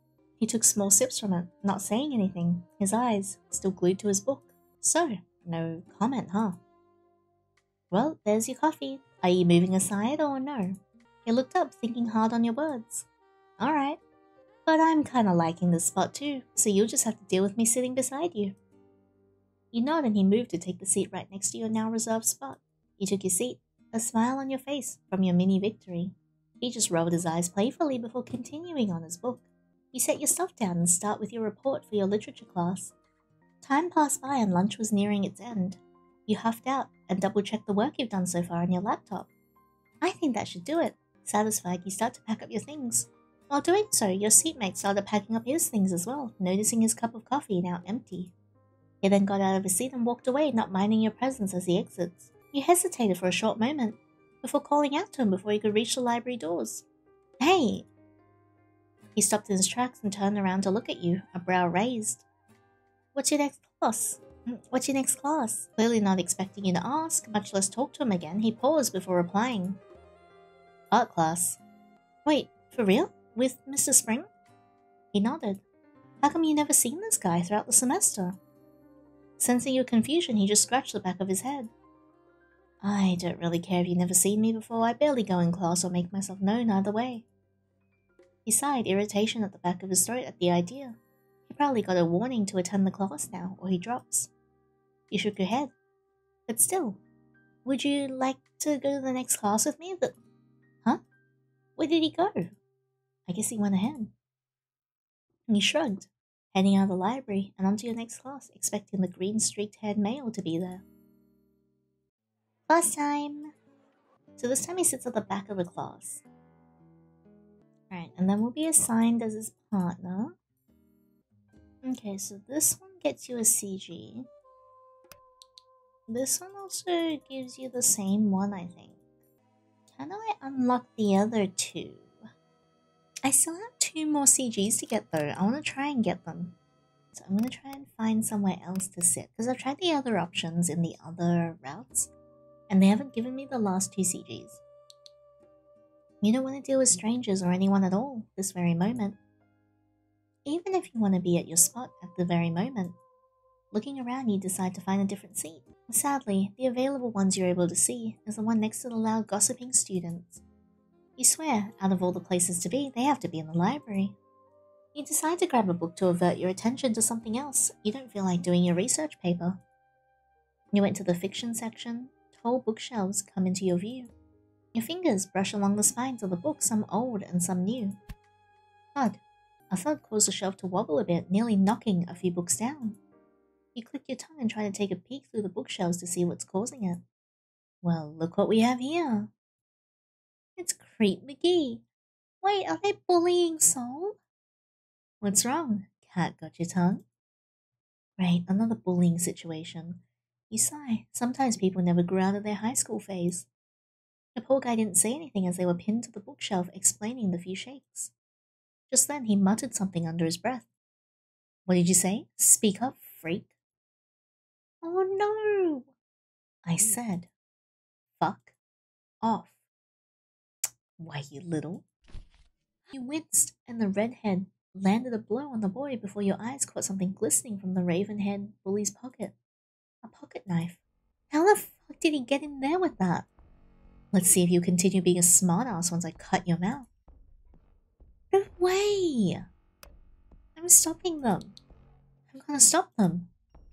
He took small sips from it, not saying anything, his eyes still glued to his book. So, no comment, huh? Well, there's your coffee. Are you moving aside or no? He looked up, thinking hard on your words. Alright. But I'm kinda liking this spot too, so you'll just have to deal with me sitting beside you. You nod and he moved to take the seat right next to your now reserved spot. You took your seat, a smile on your face from your mini victory. He just rolled his eyes playfully before continuing on his book. You set your stuff down and start with your report for your literature class. Time passed by and lunch was nearing its end. You huffed out and double checked the work you've done so far on your laptop. I think that should do it. Satisfied, you start to pack up your things. While doing so, your seatmate started packing up his things as well, noticing his cup of coffee now empty. He then got out of his seat and walked away, not minding your presence as he exits. You hesitated for a short moment, before calling out to him before he could reach the library doors. Hey! He stopped in his tracks and turned around to look at you, a brow raised. What's your next class? Mm, what's your next class? Clearly not expecting you to ask, much less talk to him again, he paused before replying. Art class. Wait, for real? With Mr. Spring? He nodded. How come you never seen this guy throughout the semester? Sensing your confusion, he just scratched the back of his head. I don't really care if you've never seen me before. I barely go in class or make myself known either way. He sighed, irritation at the back of his throat at the idea. He probably got a warning to attend the class now, or he drops. You shook your head. But still, would you like to go to the next class with me? The... Where did he go? I guess he went ahead. And he shrugged, heading out of the library and onto your next class, expecting the green streaked haired male to be there. Class time! So this time he sits at the back of the class. Alright, and then we'll be assigned as his partner. Okay, so this one gets you a CG. This one also gives you the same one, I think. Can I unlock the other two? I still have two more CGs to get though. I want to try and get them. So I'm going to try and find somewhere else to sit. Because I've tried the other options in the other routes and they haven't given me the last two CGs. You don't want to deal with strangers or anyone at all this very moment. Even if you want to be at your spot at the very moment, looking around you decide to find a different seat. Sadly, the available ones you're able to see is the one next to the loud gossiping students. You swear, out of all the places to be, they have to be in the library. You decide to grab a book to avert your attention to something else. You don't feel like doing your research paper. You went to the fiction section, tall bookshelves come into your view. Your fingers brush along the spines of the books, some old and some new. Thud. A thud caused the shelf to wobble a bit, nearly knocking a few books down. You click your tongue and try to take a peek through the bookshelves to see what's causing it. Well, look what we have here. It's Creep McGee. Wait, are they bullying Sol? What's wrong? Cat got your tongue? Right, another bullying situation. You sigh. Sometimes people never grew out of their high school phase. The poor guy didn't say anything as they were pinned to the bookshelf, explaining the few shakes. Just then he muttered something under his breath. What did you say? Speak up, freak. Oh no! I mm. said, fuck off. Why, you little. You winced, and the redhead landed a blow on the boy before your eyes caught something glistening from the raven-haired bully's pocket. A pocket knife. How the fuck did he get in there with that? Let's see if you continue being a smartass once I cut your mouth. No way! I'm stopping them. I'm gonna stop them.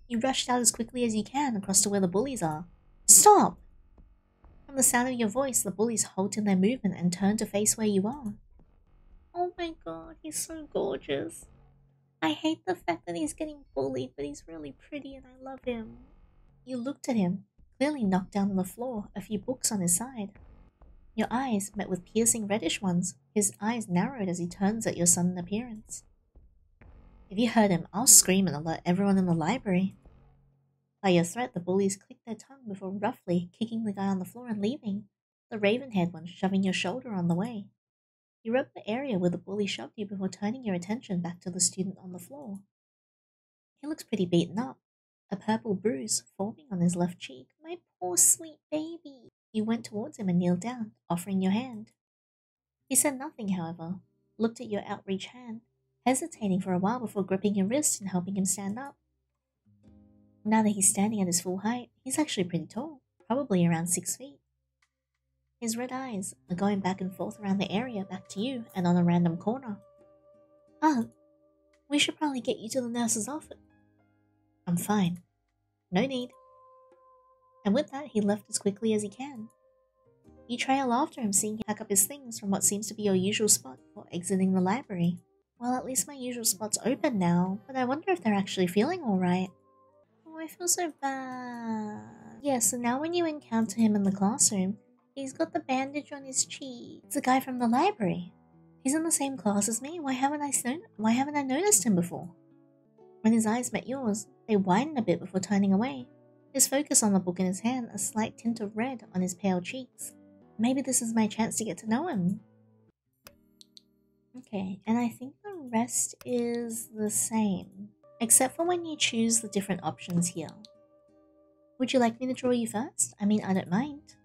You rushed out as quickly as you can across to where the bullies are. Stop! From the sound of your voice, the bullies halt in their movement and turn to face where you are. Oh my god, he's so gorgeous. I hate the fact that he's getting bullied, but he's really pretty and I love him. You looked at him, clearly knocked down on the floor, a few books on his side. Your eyes met with piercing reddish ones. His eyes narrowed as he turns at your sudden appearance. If you heard him, I'll scream and alert everyone in the library. By your threat, the bullies clicked their tongue before roughly kicking the guy on the floor and leaving, the raven-haired one shoving your shoulder on the way. You rubbed the area where the bully shoved you before turning your attention back to the student on the floor. He looks pretty beaten up, a purple bruise forming on his left cheek. My poor sweet baby. You went towards him and kneeled down, offering your hand. He said nothing, however, looked at your outreached hand, hesitating for a while before gripping his wrist and helping him stand up. Now that he's standing at his full height, he's actually pretty tall, probably around six feet. His red eyes are going back and forth around the area, back to you, and on a random corner. Ah, we should probably get you to the nurse's office. I'm fine. No need. And with that, he left as quickly as he can. You trail after him, seeing him pack up his things from what seems to be your usual spot before exiting the library. Well, at least my usual spot's open now, but I wonder if they're actually feeling alright. Oh, I feel so bad. Yeah, so now when you encounter him in the classroom, he's got the bandage on his cheek. It's the guy from the library. He's in the same class as me. Why haven't I seen? why haven't I noticed him before? When his eyes met yours, they widened a bit before turning away. His focus on the book in his hand, a slight tint of red on his pale cheeks. Maybe this is my chance to get to know him. Okay, and I think the rest is the same, except for when you choose the different options here. Would you like me to draw you first? I mean, I don't mind.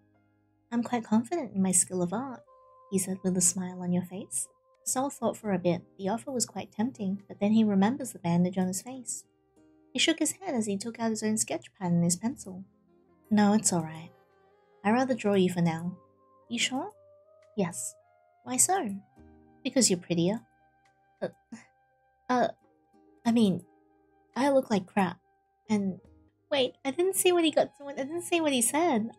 I'm quite confident in my skill of art, he said with a smile on your face. Sol thought for a bit. The offer was quite tempting, but then he remembers the bandage on his face. He shook his head as he took out his own sketch pad and his pencil. No, it's alright. I'd rather draw you for now. You sure? Yes. Why so? Because you're prettier. Uh, uh, I mean, I look like crap. And wait, I didn't see what he got. To, I didn't see what he said.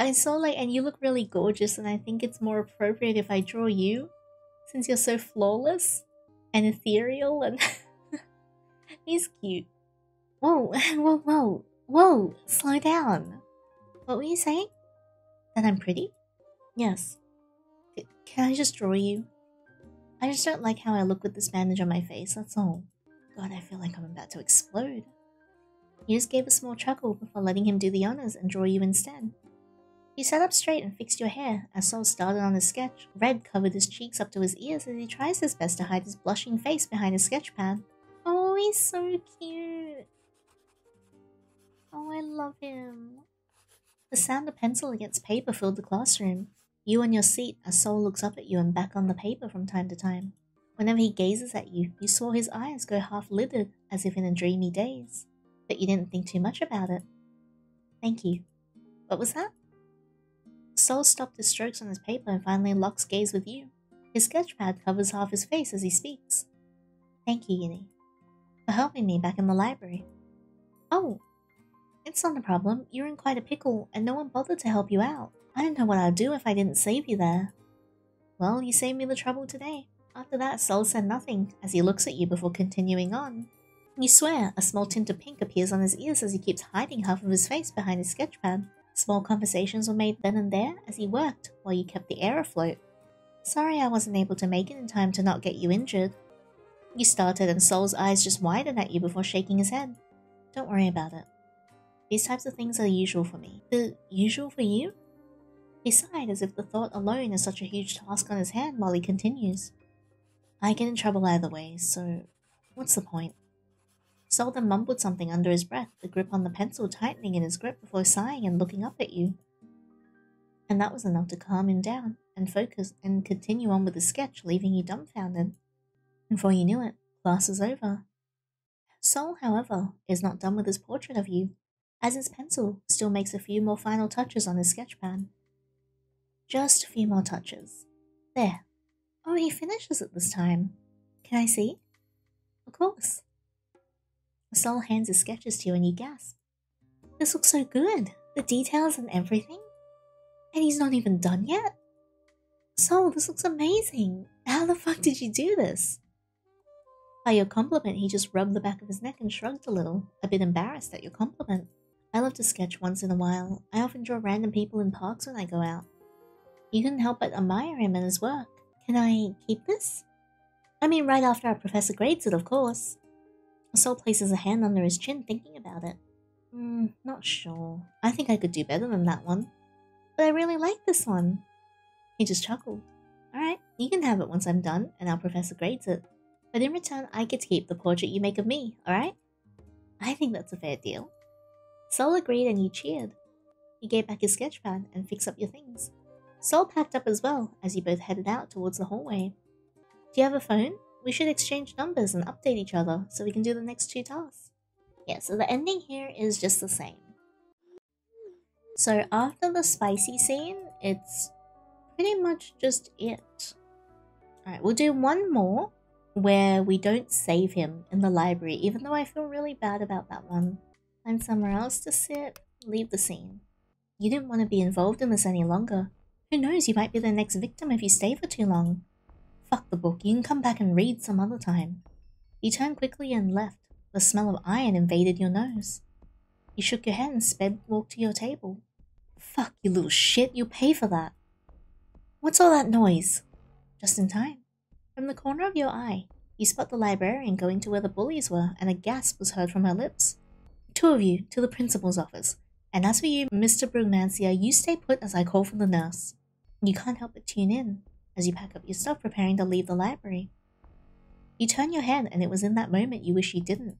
I saw like, and you look really gorgeous, and I think it's more appropriate if I draw you, since you're so flawless and ethereal, and [laughs] he's cute. Whoa, [laughs] whoa, whoa, whoa! Slow down. What were you saying? That I'm pretty? Yes. Can I just draw you? I just don't like how I look with this bandage on my face, that's all. God, I feel like I'm about to explode. You just gave a small chuckle before letting him do the honors and draw you instead. He sat up straight and fixed your hair as Sol started on his sketch. Red covered his cheeks up to his ears as he tries his best to hide his blushing face behind his sketch pad. Oh, he's so cute. Oh, I love him. The sound of pencil against paper filled the classroom. You on your seat as Sol looks up at you and back on the paper from time to time. Whenever he gazes at you, you saw his eyes go half lidded as if in a dreamy daze. But you didn't think too much about it. Thank you. What was that? Sol stopped his strokes on his paper and finally locks gaze with you. His sketchpad covers half his face as he speaks. Thank you, Yinny, for helping me back in the library. Oh, it's not a problem. You're in quite a pickle, and no one bothered to help you out. I don't know what I'd do if I didn't save you there. Well, you saved me the trouble today. After that, Sol said nothing as he looks at you before continuing on. You swear a small tint of pink appears on his ears as he keeps hiding half of his face behind his sketchpad. Small conversations were made then and there as he worked while you kept the air afloat. Sorry I wasn't able to make it in time to not get you injured. You started and Sol's eyes just widened at you before shaking his head. Don't worry about it. These types of things are usual for me. The usual for you? He sighed as if the thought alone is such a huge task on his hand while he continues. I get in trouble either way, so what's the point? Sol then mumbled something under his breath, the grip on the pencil tightening in his grip before sighing and looking up at you. And that was enough to calm him down and focus and continue on with the sketch, leaving you dumbfounded. Before you knew it, class was over. Sol, however, is not done with his portrait of you, as his pencil still makes a few more final touches on his sketchpad. Just a few more touches. There. Oh, he finishes it this time. Can I see? Of course. Sol hands his sketches to you and you gasp. This looks so good. The details and everything. And he's not even done yet? Sol, this looks amazing. How the fuck did you do this? By your compliment, he just rubbed the back of his neck and shrugged a little, a bit embarrassed at your compliment. I love to sketch once in a while. I often draw random people in parks when I go out. You couldn't help but admire him and his work. Can I keep this? I mean, right after our professor grades it, of course. Sol places a hand under his chin, thinking about it. Hmm, not sure. I think I could do better than that one. But I really like this one. He just chuckled. Alright, you can have it once I'm done and our professor grades it. But in return, I get to keep the portrait you make of me, alright? I think that's a fair deal. Sol agreed and you cheered. He gave back his sketchpad and fixed up your things. Sol packed up as well as you both headed out towards the hallway. Do you have a phone? We should exchange numbers and update each other so we can do the next two tasks. Yeah, so the ending here is just the same. So after the spicy scene, it's pretty much just it. Alright, we'll do one more where we don't save him in the library, even though I feel really bad about that one. Find somewhere else to sit, leave the scene. You didn't want to be involved in this any longer. Who knows, you might be the next victim if you stay for too long. Fuck the book, you can come back and read some other time. You turned quickly and left. The smell of iron invaded your nose. You shook your head and sped walked to your table. Fuck, you little shit, you'll pay for that. What's all that noise? Just in time. From the corner of your eye, you spot the librarian going to where the bullies were, and a gasp was heard from her lips. Two of you, to the principal's office. And as for you, Mr. Brugmansia, you stay put as I call for the nurse. You can't help but tune in as you pack up your stuff preparing to leave the library. You turn your head, and it was in that moment you wish you didn't.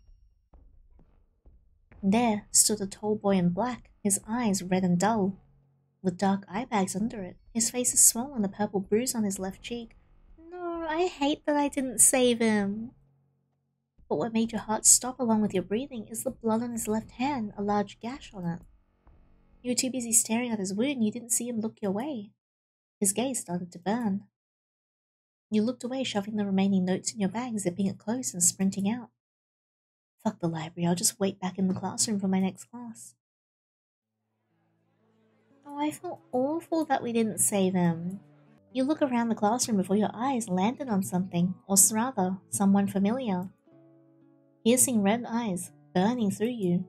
There stood a tall boy in black, his eyes red and dull, with dark eye bags under it. His face is swollen, a purple bruise on his left cheek. No, I hate that I didn't save him. But what made your heart stop along with your breathing is the blood on his left hand, a large gash on it. You were too busy staring at his wound, you didn't see him look your way. His gaze started to burn. You looked away, shoving the remaining notes in your bag, zipping it close, and sprinting out. Fuck the library, I'll just wait back in the classroom for my next class. Oh, I feel awful that we didn't save him. You look around the classroom before your eyes landed on something, or rather, someone familiar. Piercing red eyes, burning through you.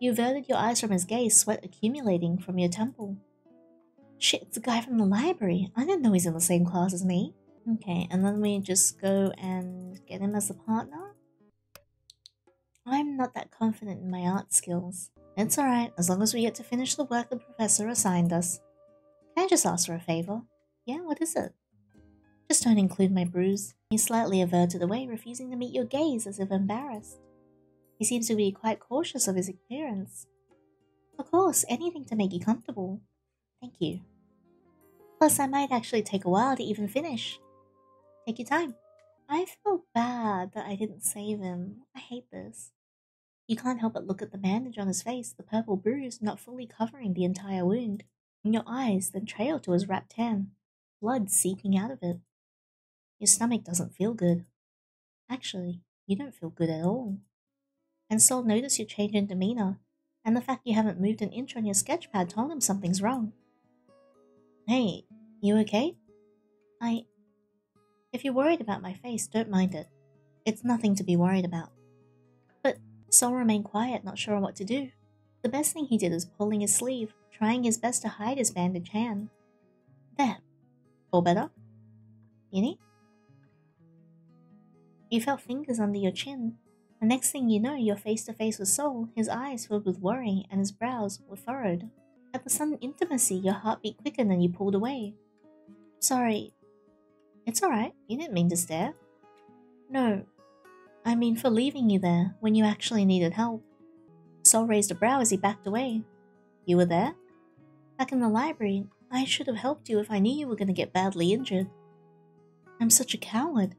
You averted your eyes from his gaze, sweat accumulating from your temple. Shit, it's a guy from the library. I didn't know he's in the same class as me. Okay, and then we just go and get him as a partner? I'm not that confident in my art skills. It's alright, as long as we get to finish the work the professor assigned us. Can I just ask for a favor? Yeah, what is it? Just don't include my bruise. He slightly averted away, refusing to meet your gaze as if embarrassed. He seems to be quite cautious of his appearance. Of course, anything to make you comfortable. Thank you. Plus, I might actually take a while to even finish. Take your time. I feel bad that I didn't save him. I hate this. You can't help but look at the bandage on his face, the purple bruise not fully covering the entire wound, and your eyes then trail to his wrapped hand, blood seeping out of it. Your stomach doesn't feel good. Actually, you don't feel good at all. And Sol noticed your change in demeanor, and the fact you haven't moved an inch on your sketchpad told him something's wrong. Hey, you okay? I. If you're worried about my face, don't mind it. It's nothing to be worried about. But Sol remained quiet, not sure what to do. The best thing he did was pulling his sleeve, trying his best to hide his bandaged hand. There. All better? Any? You felt fingers under your chin. The next thing you know, you're face to face with Sol, his eyes filled with worry and his brows were furrowed. At the sudden intimacy, your heart beat quicker than you pulled away. Sorry. It's alright, you didn't mean to stare. No, I mean for leaving you there when you actually needed help. Sol raised a brow as he backed away. You were there? Back in the library, I should have helped you if I knew you were going to get badly injured. I'm such a coward.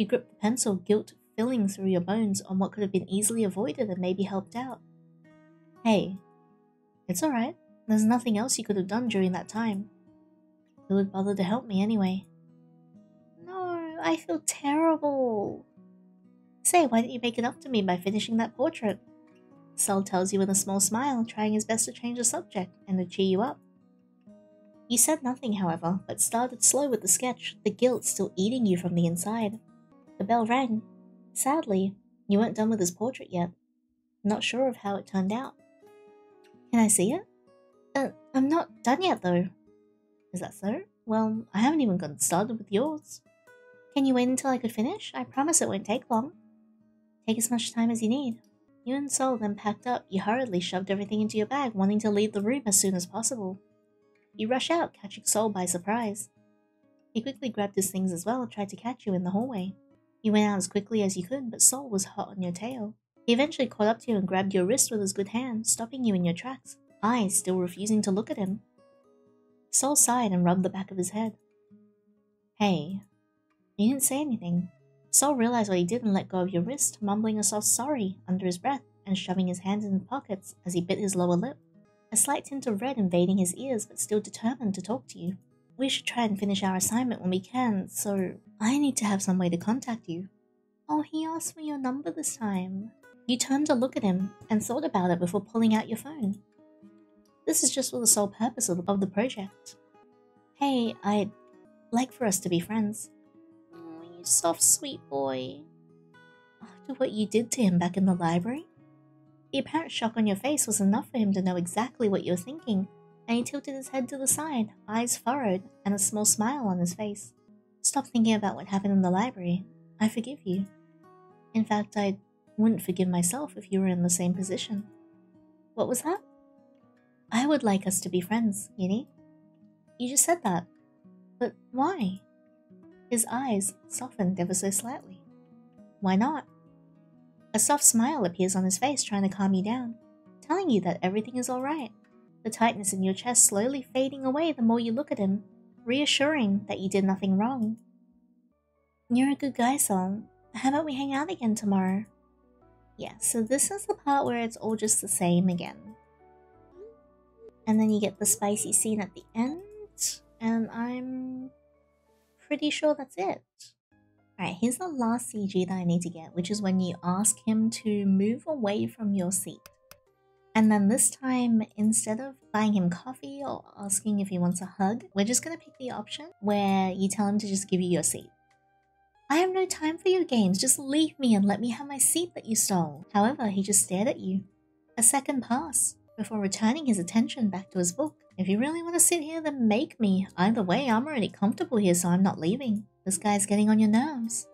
You grip the pencil, guilt filling through your bones on what could have been easily avoided and maybe helped out. Hey, it's alright. There's nothing else you could have done during that time. Who would bother to help me anyway? No, I feel terrible. Say, why don't you make it up to me by finishing that portrait? Sol tells you with a small smile, trying his best to change the subject and to cheer you up. You said nothing, however, but started slow with the sketch, the guilt still eating you from the inside. The bell rang. Sadly, you weren't done with his portrait yet. Not sure of how it turned out. Can I see it? Uh, I'm not done yet, though. Is that so? Well, I haven't even gotten started with yours. Can you wait until I could finish? I promise it won't take long. Take as much time as you need. You and Sol then packed up. You hurriedly shoved everything into your bag, wanting to leave the room as soon as possible. You rush out, catching Sol by surprise. He quickly grabbed his things as well and tried to catch you in the hallway. You went out as quickly as you could, but Sol was hot on your tail. He eventually caught up to you and grabbed your wrist with his good hand, stopping you in your tracks, eyes still refusing to look at him. Sol sighed and rubbed the back of his head. Hey, you didn't say anything. Sol realized what he did and let go of your wrist, mumbling a soft sorry under his breath and shoving his hands in his pockets as he bit his lower lip, a slight tint of red invading his ears but still determined to talk to you. We should try and finish our assignment when we can, so I need to have some way to contact you. Oh, he asked for your number this time. You turned to look at him and thought about it before pulling out your phone. This is just for the sole purpose of the, of the project. Hey, I'd like for us to be friends. Oh, you soft, sweet boy. After what you did to him back in the library? The apparent shock on your face was enough for him to know exactly what you were thinking, and he tilted his head to the side, eyes furrowed, and a small smile on his face. Stop thinking about what happened in the library. I forgive you. In fact, I wouldn't forgive myself if you were in the same position. What was that? I would like us to be friends, Yinny. You just said that. But why? His eyes softened ever so slightly. Why not? A soft smile appears on his face, trying to calm you down, telling you that everything is alright. The tightness in your chest slowly fading away the more you look at him, reassuring that you did nothing wrong. You're a good guy, Sol. How about we hang out again tomorrow? Yeah, so this is the part where it's all just the same again. And then you get the spicy scene at the end, and I'm pretty sure that's it. Alright, here's the last CG that I need to get, which is when you ask him to move away from your seat. And then this time, instead of buying him coffee or asking if he wants a hug, we're just gonna pick the option where you tell him to just give you your seat. I have no time for your games, just leave me and let me have my seat that you stole. However, he just stared at you. A second passed before returning his attention back to his book. If you really want to sit here, then make me. Either way, I'm already comfortable here, so I'm not leaving. This guy's getting on your nerves.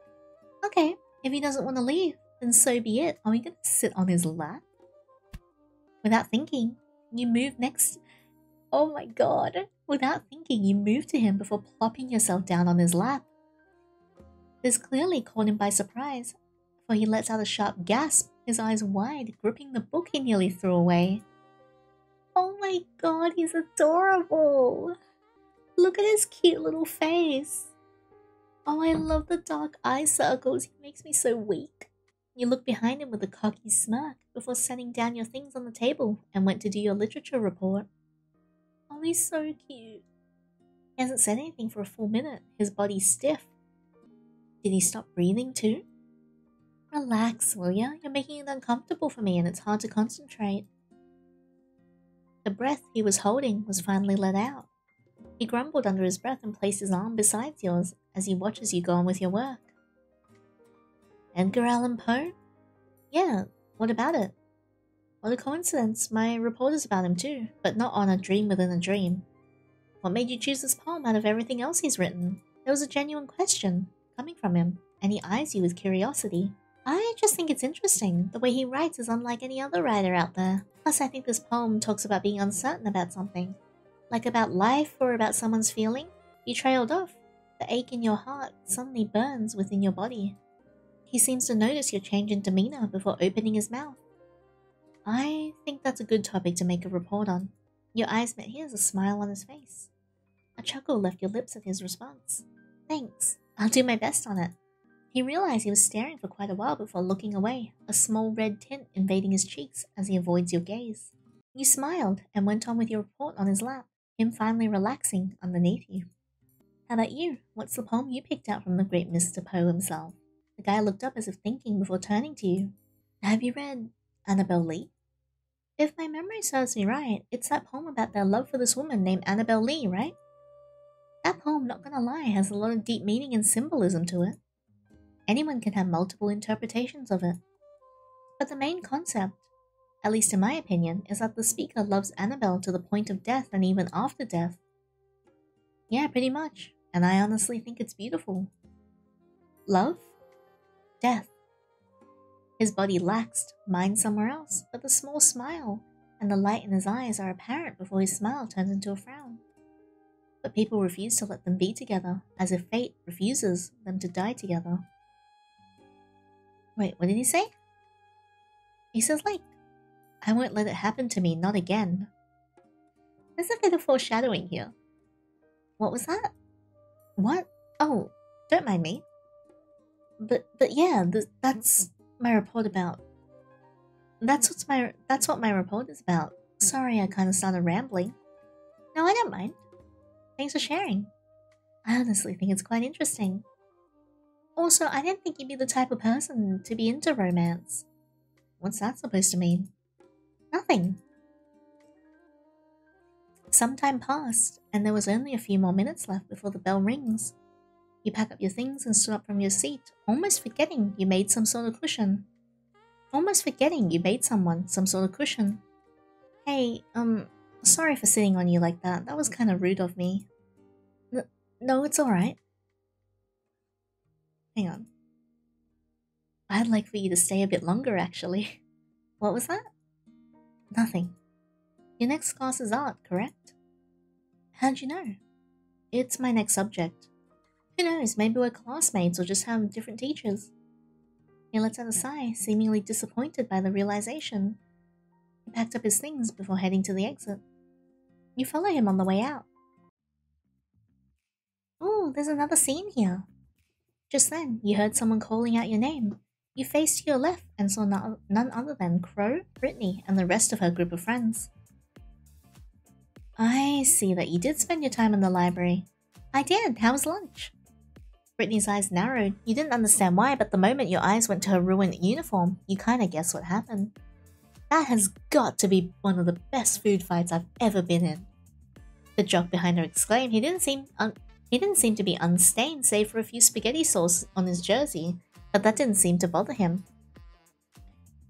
Okay, if he doesn't want to leave, then so be it. Are we gonna sit on his lap? Without thinking, you move next. Oh my god. Without thinking, you move to him before plopping yourself down on his lap. This clearly caught him by surprise, for he lets out a sharp gasp, his eyes wide, gripping the book he nearly threw away. Oh my god, he's adorable! Look at his cute little face. Oh, I love the dark eye circles. He makes me so weak. You looked behind him with a cocky smirk before setting down your things on the table and went to do your literature report. Oh, he's so cute. He hasn't said anything for a full minute, his body's stiff. Did he stop breathing too? Relax, will ya? You're making it uncomfortable for me and it's hard to concentrate. The breath he was holding was finally let out. He grumbled under his breath and placed his arm beside yours as he watches you go on with your work. Edgar Allan Poe? Yeah, what about it? What a coincidence, my report is about him too, but not on a dream within a dream. What made you choose this poem out of everything else he's written? It was a genuine question, coming from him, and he eyes you with curiosity. I just think it's interesting. The way he writes is unlike any other writer out there. Plus, I think this poem talks about being uncertain about something. Like about life or about someone's feeling. You trailed off. The ache in your heart suddenly burns within your body. He seems to notice your change in demeanor before opening his mouth. I think that's a good topic to make a report on. Your eyes met his, a smile on his face. A chuckle left your lips at his response. Thanks. I'll do my best on it. He realized he was staring for quite a while before looking away, a small red tint invading his cheeks as he avoids your gaze. You smiled and went on with your report on his lap, him finally relaxing underneath you. How about you? What's the poem you picked out from the great Mr. Poe himself? The guy looked up as if thinking before turning to you. Have you read Annabel Lee? If my memory serves me right, it's that poem about their love for this woman named Annabel Lee, right? That poem, not gonna lie, has a lot of deep meaning and symbolism to it. Anyone can have multiple interpretations of it. But the main concept, at least in my opinion, is that the speaker loves Annabel to the point of death and even after death. Yeah, pretty much, and I honestly think it's beautiful. Love? Death. His body laxed, mind somewhere else, but the small smile and the light in his eyes are apparent before his smile turns into a frown. But people refuse to let them be together, as if fate refuses them to die together. Wait, what did he say? He says, like, I won't let it happen to me, not again. There's a bit of foreshadowing here. What was that? What? Oh, don't mind me. But but yeah, th- that's mm-hmm. my report about. That's what's my that's what my report is about. Mm. Sorry, I kind of started rambling. No, I don't mind. Thanks for sharing. I honestly think it's quite interesting. Also, I didn't think you'd be the type of person to be into romance. What's that supposed to mean? Nothing. Some time passed, and there was only a few more minutes left before the bell rings. You pack up your things and stood up from your seat, almost forgetting you made some sort of cushion. Almost forgetting you made someone some sort of cushion. Hey, um, sorry for sitting on you like that. That was kind of rude of me. N no, it's alright. Hang on. I'd like for you to stay a bit longer, actually. [laughs] What was that? Nothing. Your next class is art, correct? How'd you know? It's my next subject. Who knows, maybe we're classmates or just have different teachers. He lets out a sigh, seemingly disappointed by the realization. He packed up his things before heading to the exit. You follow him on the way out. Oh, there's another scene here. Just then, you heard someone calling out your name. You faced to your left and saw no none other than Crow, Brittany, and the rest of her group of friends. I see that you did spend your time in the library. I did. How was lunch? Brittany's eyes narrowed. You didn't understand why, but the moment your eyes went to her ruined uniform, you kinda guessed what happened. That has got to be one of the best food fights I've ever been in. The jock behind her exclaimed. He didn't seem he didn't seem to be unstained save for a few spaghetti sauce on his jersey, but that didn't seem to bother him.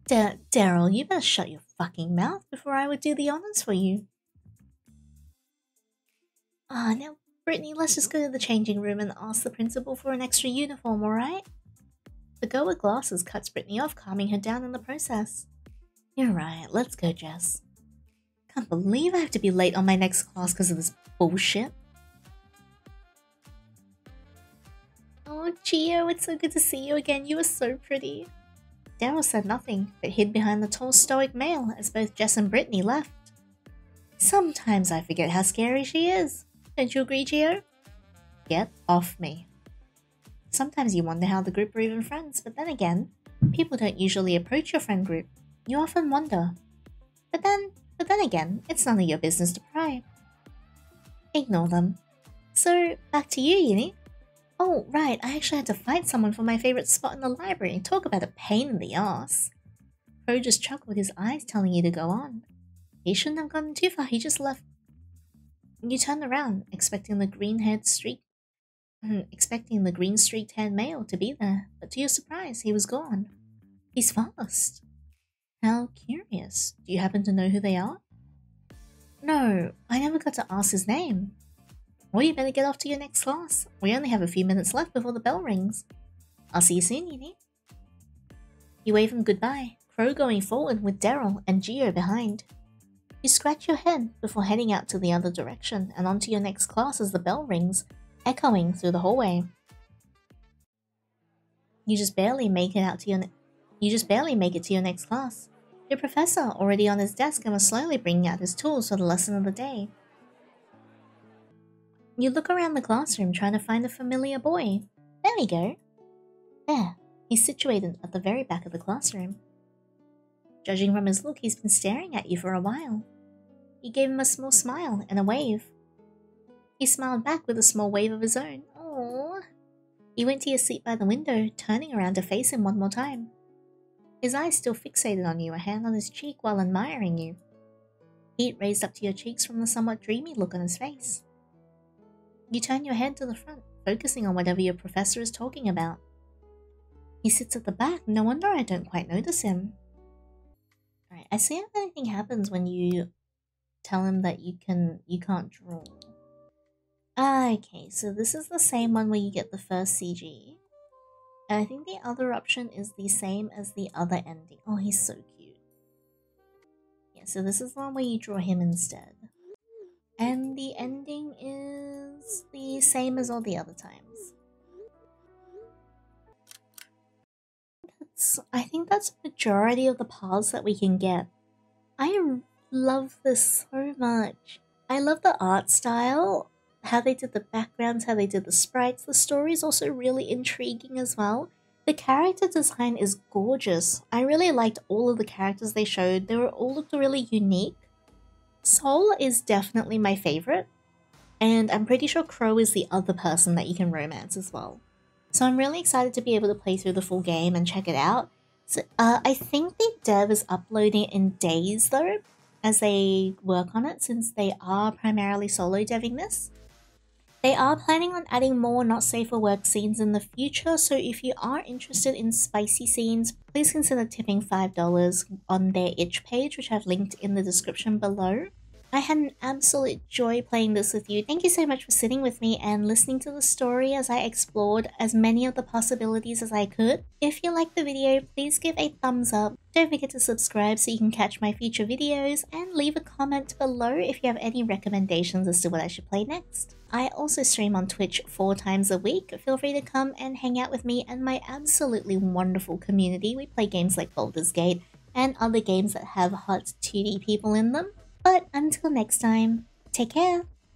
Daryl, you better shut your fucking mouth before I would do the honors for you. Ah, oh, now, Brittany, let's just go to the changing room and ask the principal for an extra uniform, alright? The girl with glasses cuts Brittany off, calming her down in the process. You're right, let's go, Jess. Can't believe I have to be late on my next class because of this bullshit. Oh, Geo, it's so good to see you again. You are so pretty. Daryl said nothing, but hid behind the tall, stoic male as both Jess and Brittany left. Sometimes I forget how scary she is. Don't you agree, Geo? Get off me. Sometimes you wonder how the group are even friends, but then again, people don't usually approach your friend group. You often wonder. But then, but then again, it's none of your business to pry. Ignore them. So, back to you, Yinny. Oh, right, I actually had to fight someone for my favorite spot in the library. Talk about a pain in the ass. Crow just chuckled, his eyes telling you to go on. He shouldn't have gone too far, he just left. You turned around, expecting the green-haired streak hmm, expecting the green streaked haired male to be there, but to your surprise, he was gone. He's fast. How curious. Do you happen to know who they are? No, I never got to ask his name. Well, you better get off to your next class. We only have a few minutes left before the bell rings. I'll see you soon, Yinny. You wave him goodbye, Crow going forward with Daryl and Geo behind. You scratch your head before heading out to the other direction and onto your next class as the bell rings, echoing through the hallway. You just barely make it out to your you just barely make it to your next class. Your professor already on his desk and was slowly bringing out his tools for the lesson of the day. You look around the classroom trying to find a familiar boy. There we go. There, he's situated at the very back of the classroom. Judging from his look, he's been staring at you for a while. You gave him a small smile and a wave. He smiled back with a small wave of his own. Aww. You went to your seat by the window, turning around to face him one more time. His eyes still fixated on you, a hand on his cheek while admiring you. Heat raised up to your cheeks from the somewhat dreamy look on his face. You turn your head to the front, focusing on whatever your professor is talking about. He sits at the back, no wonder I don't quite notice him. Alright, I see if anything happens when you tell him that you can you can't draw. Okay, so this is the same one where you get the first CG. And I think the other option is the same as the other ending. Oh, he's so cute. Yeah, so this is the one where you draw him instead. And the ending is the same as all the other times. I think that's majority of the paths that we can get. I love this so much. I love the art style, how they did the backgrounds, how they did the sprites. The story is also really intriguing as well. The character design is gorgeous. I really liked all of the characters they showed. They were all looked really unique. Sol is definitely my favorite. And I'm pretty sure Crow is the other person that you can romance as well. So I'm really excited to be able to play through the full game and check it out. So uh, I think the dev is uploading it in days though, as they work on it since they are primarily solo deving this. They are planning on adding more not safe for work scenes in the future, so if you are interested in spicy scenes, please consider tipping $5 on their itch page, which I've linked in the description below. I had an absolute joy playing this with you. Thank you so much for sitting with me and listening to the story as I explored as many of the possibilities as I could. If you liked the video, please give a thumbs up. Don't forget to subscribe so you can catch my future videos and leave a comment below if you have any recommendations as to what I should play next. I also stream on Twitch four times a week. Feel free to come and hang out with me and my absolutely wonderful community. We play games like Baldur's Gate and other games that have hot 2D people in them. But until next time, take care.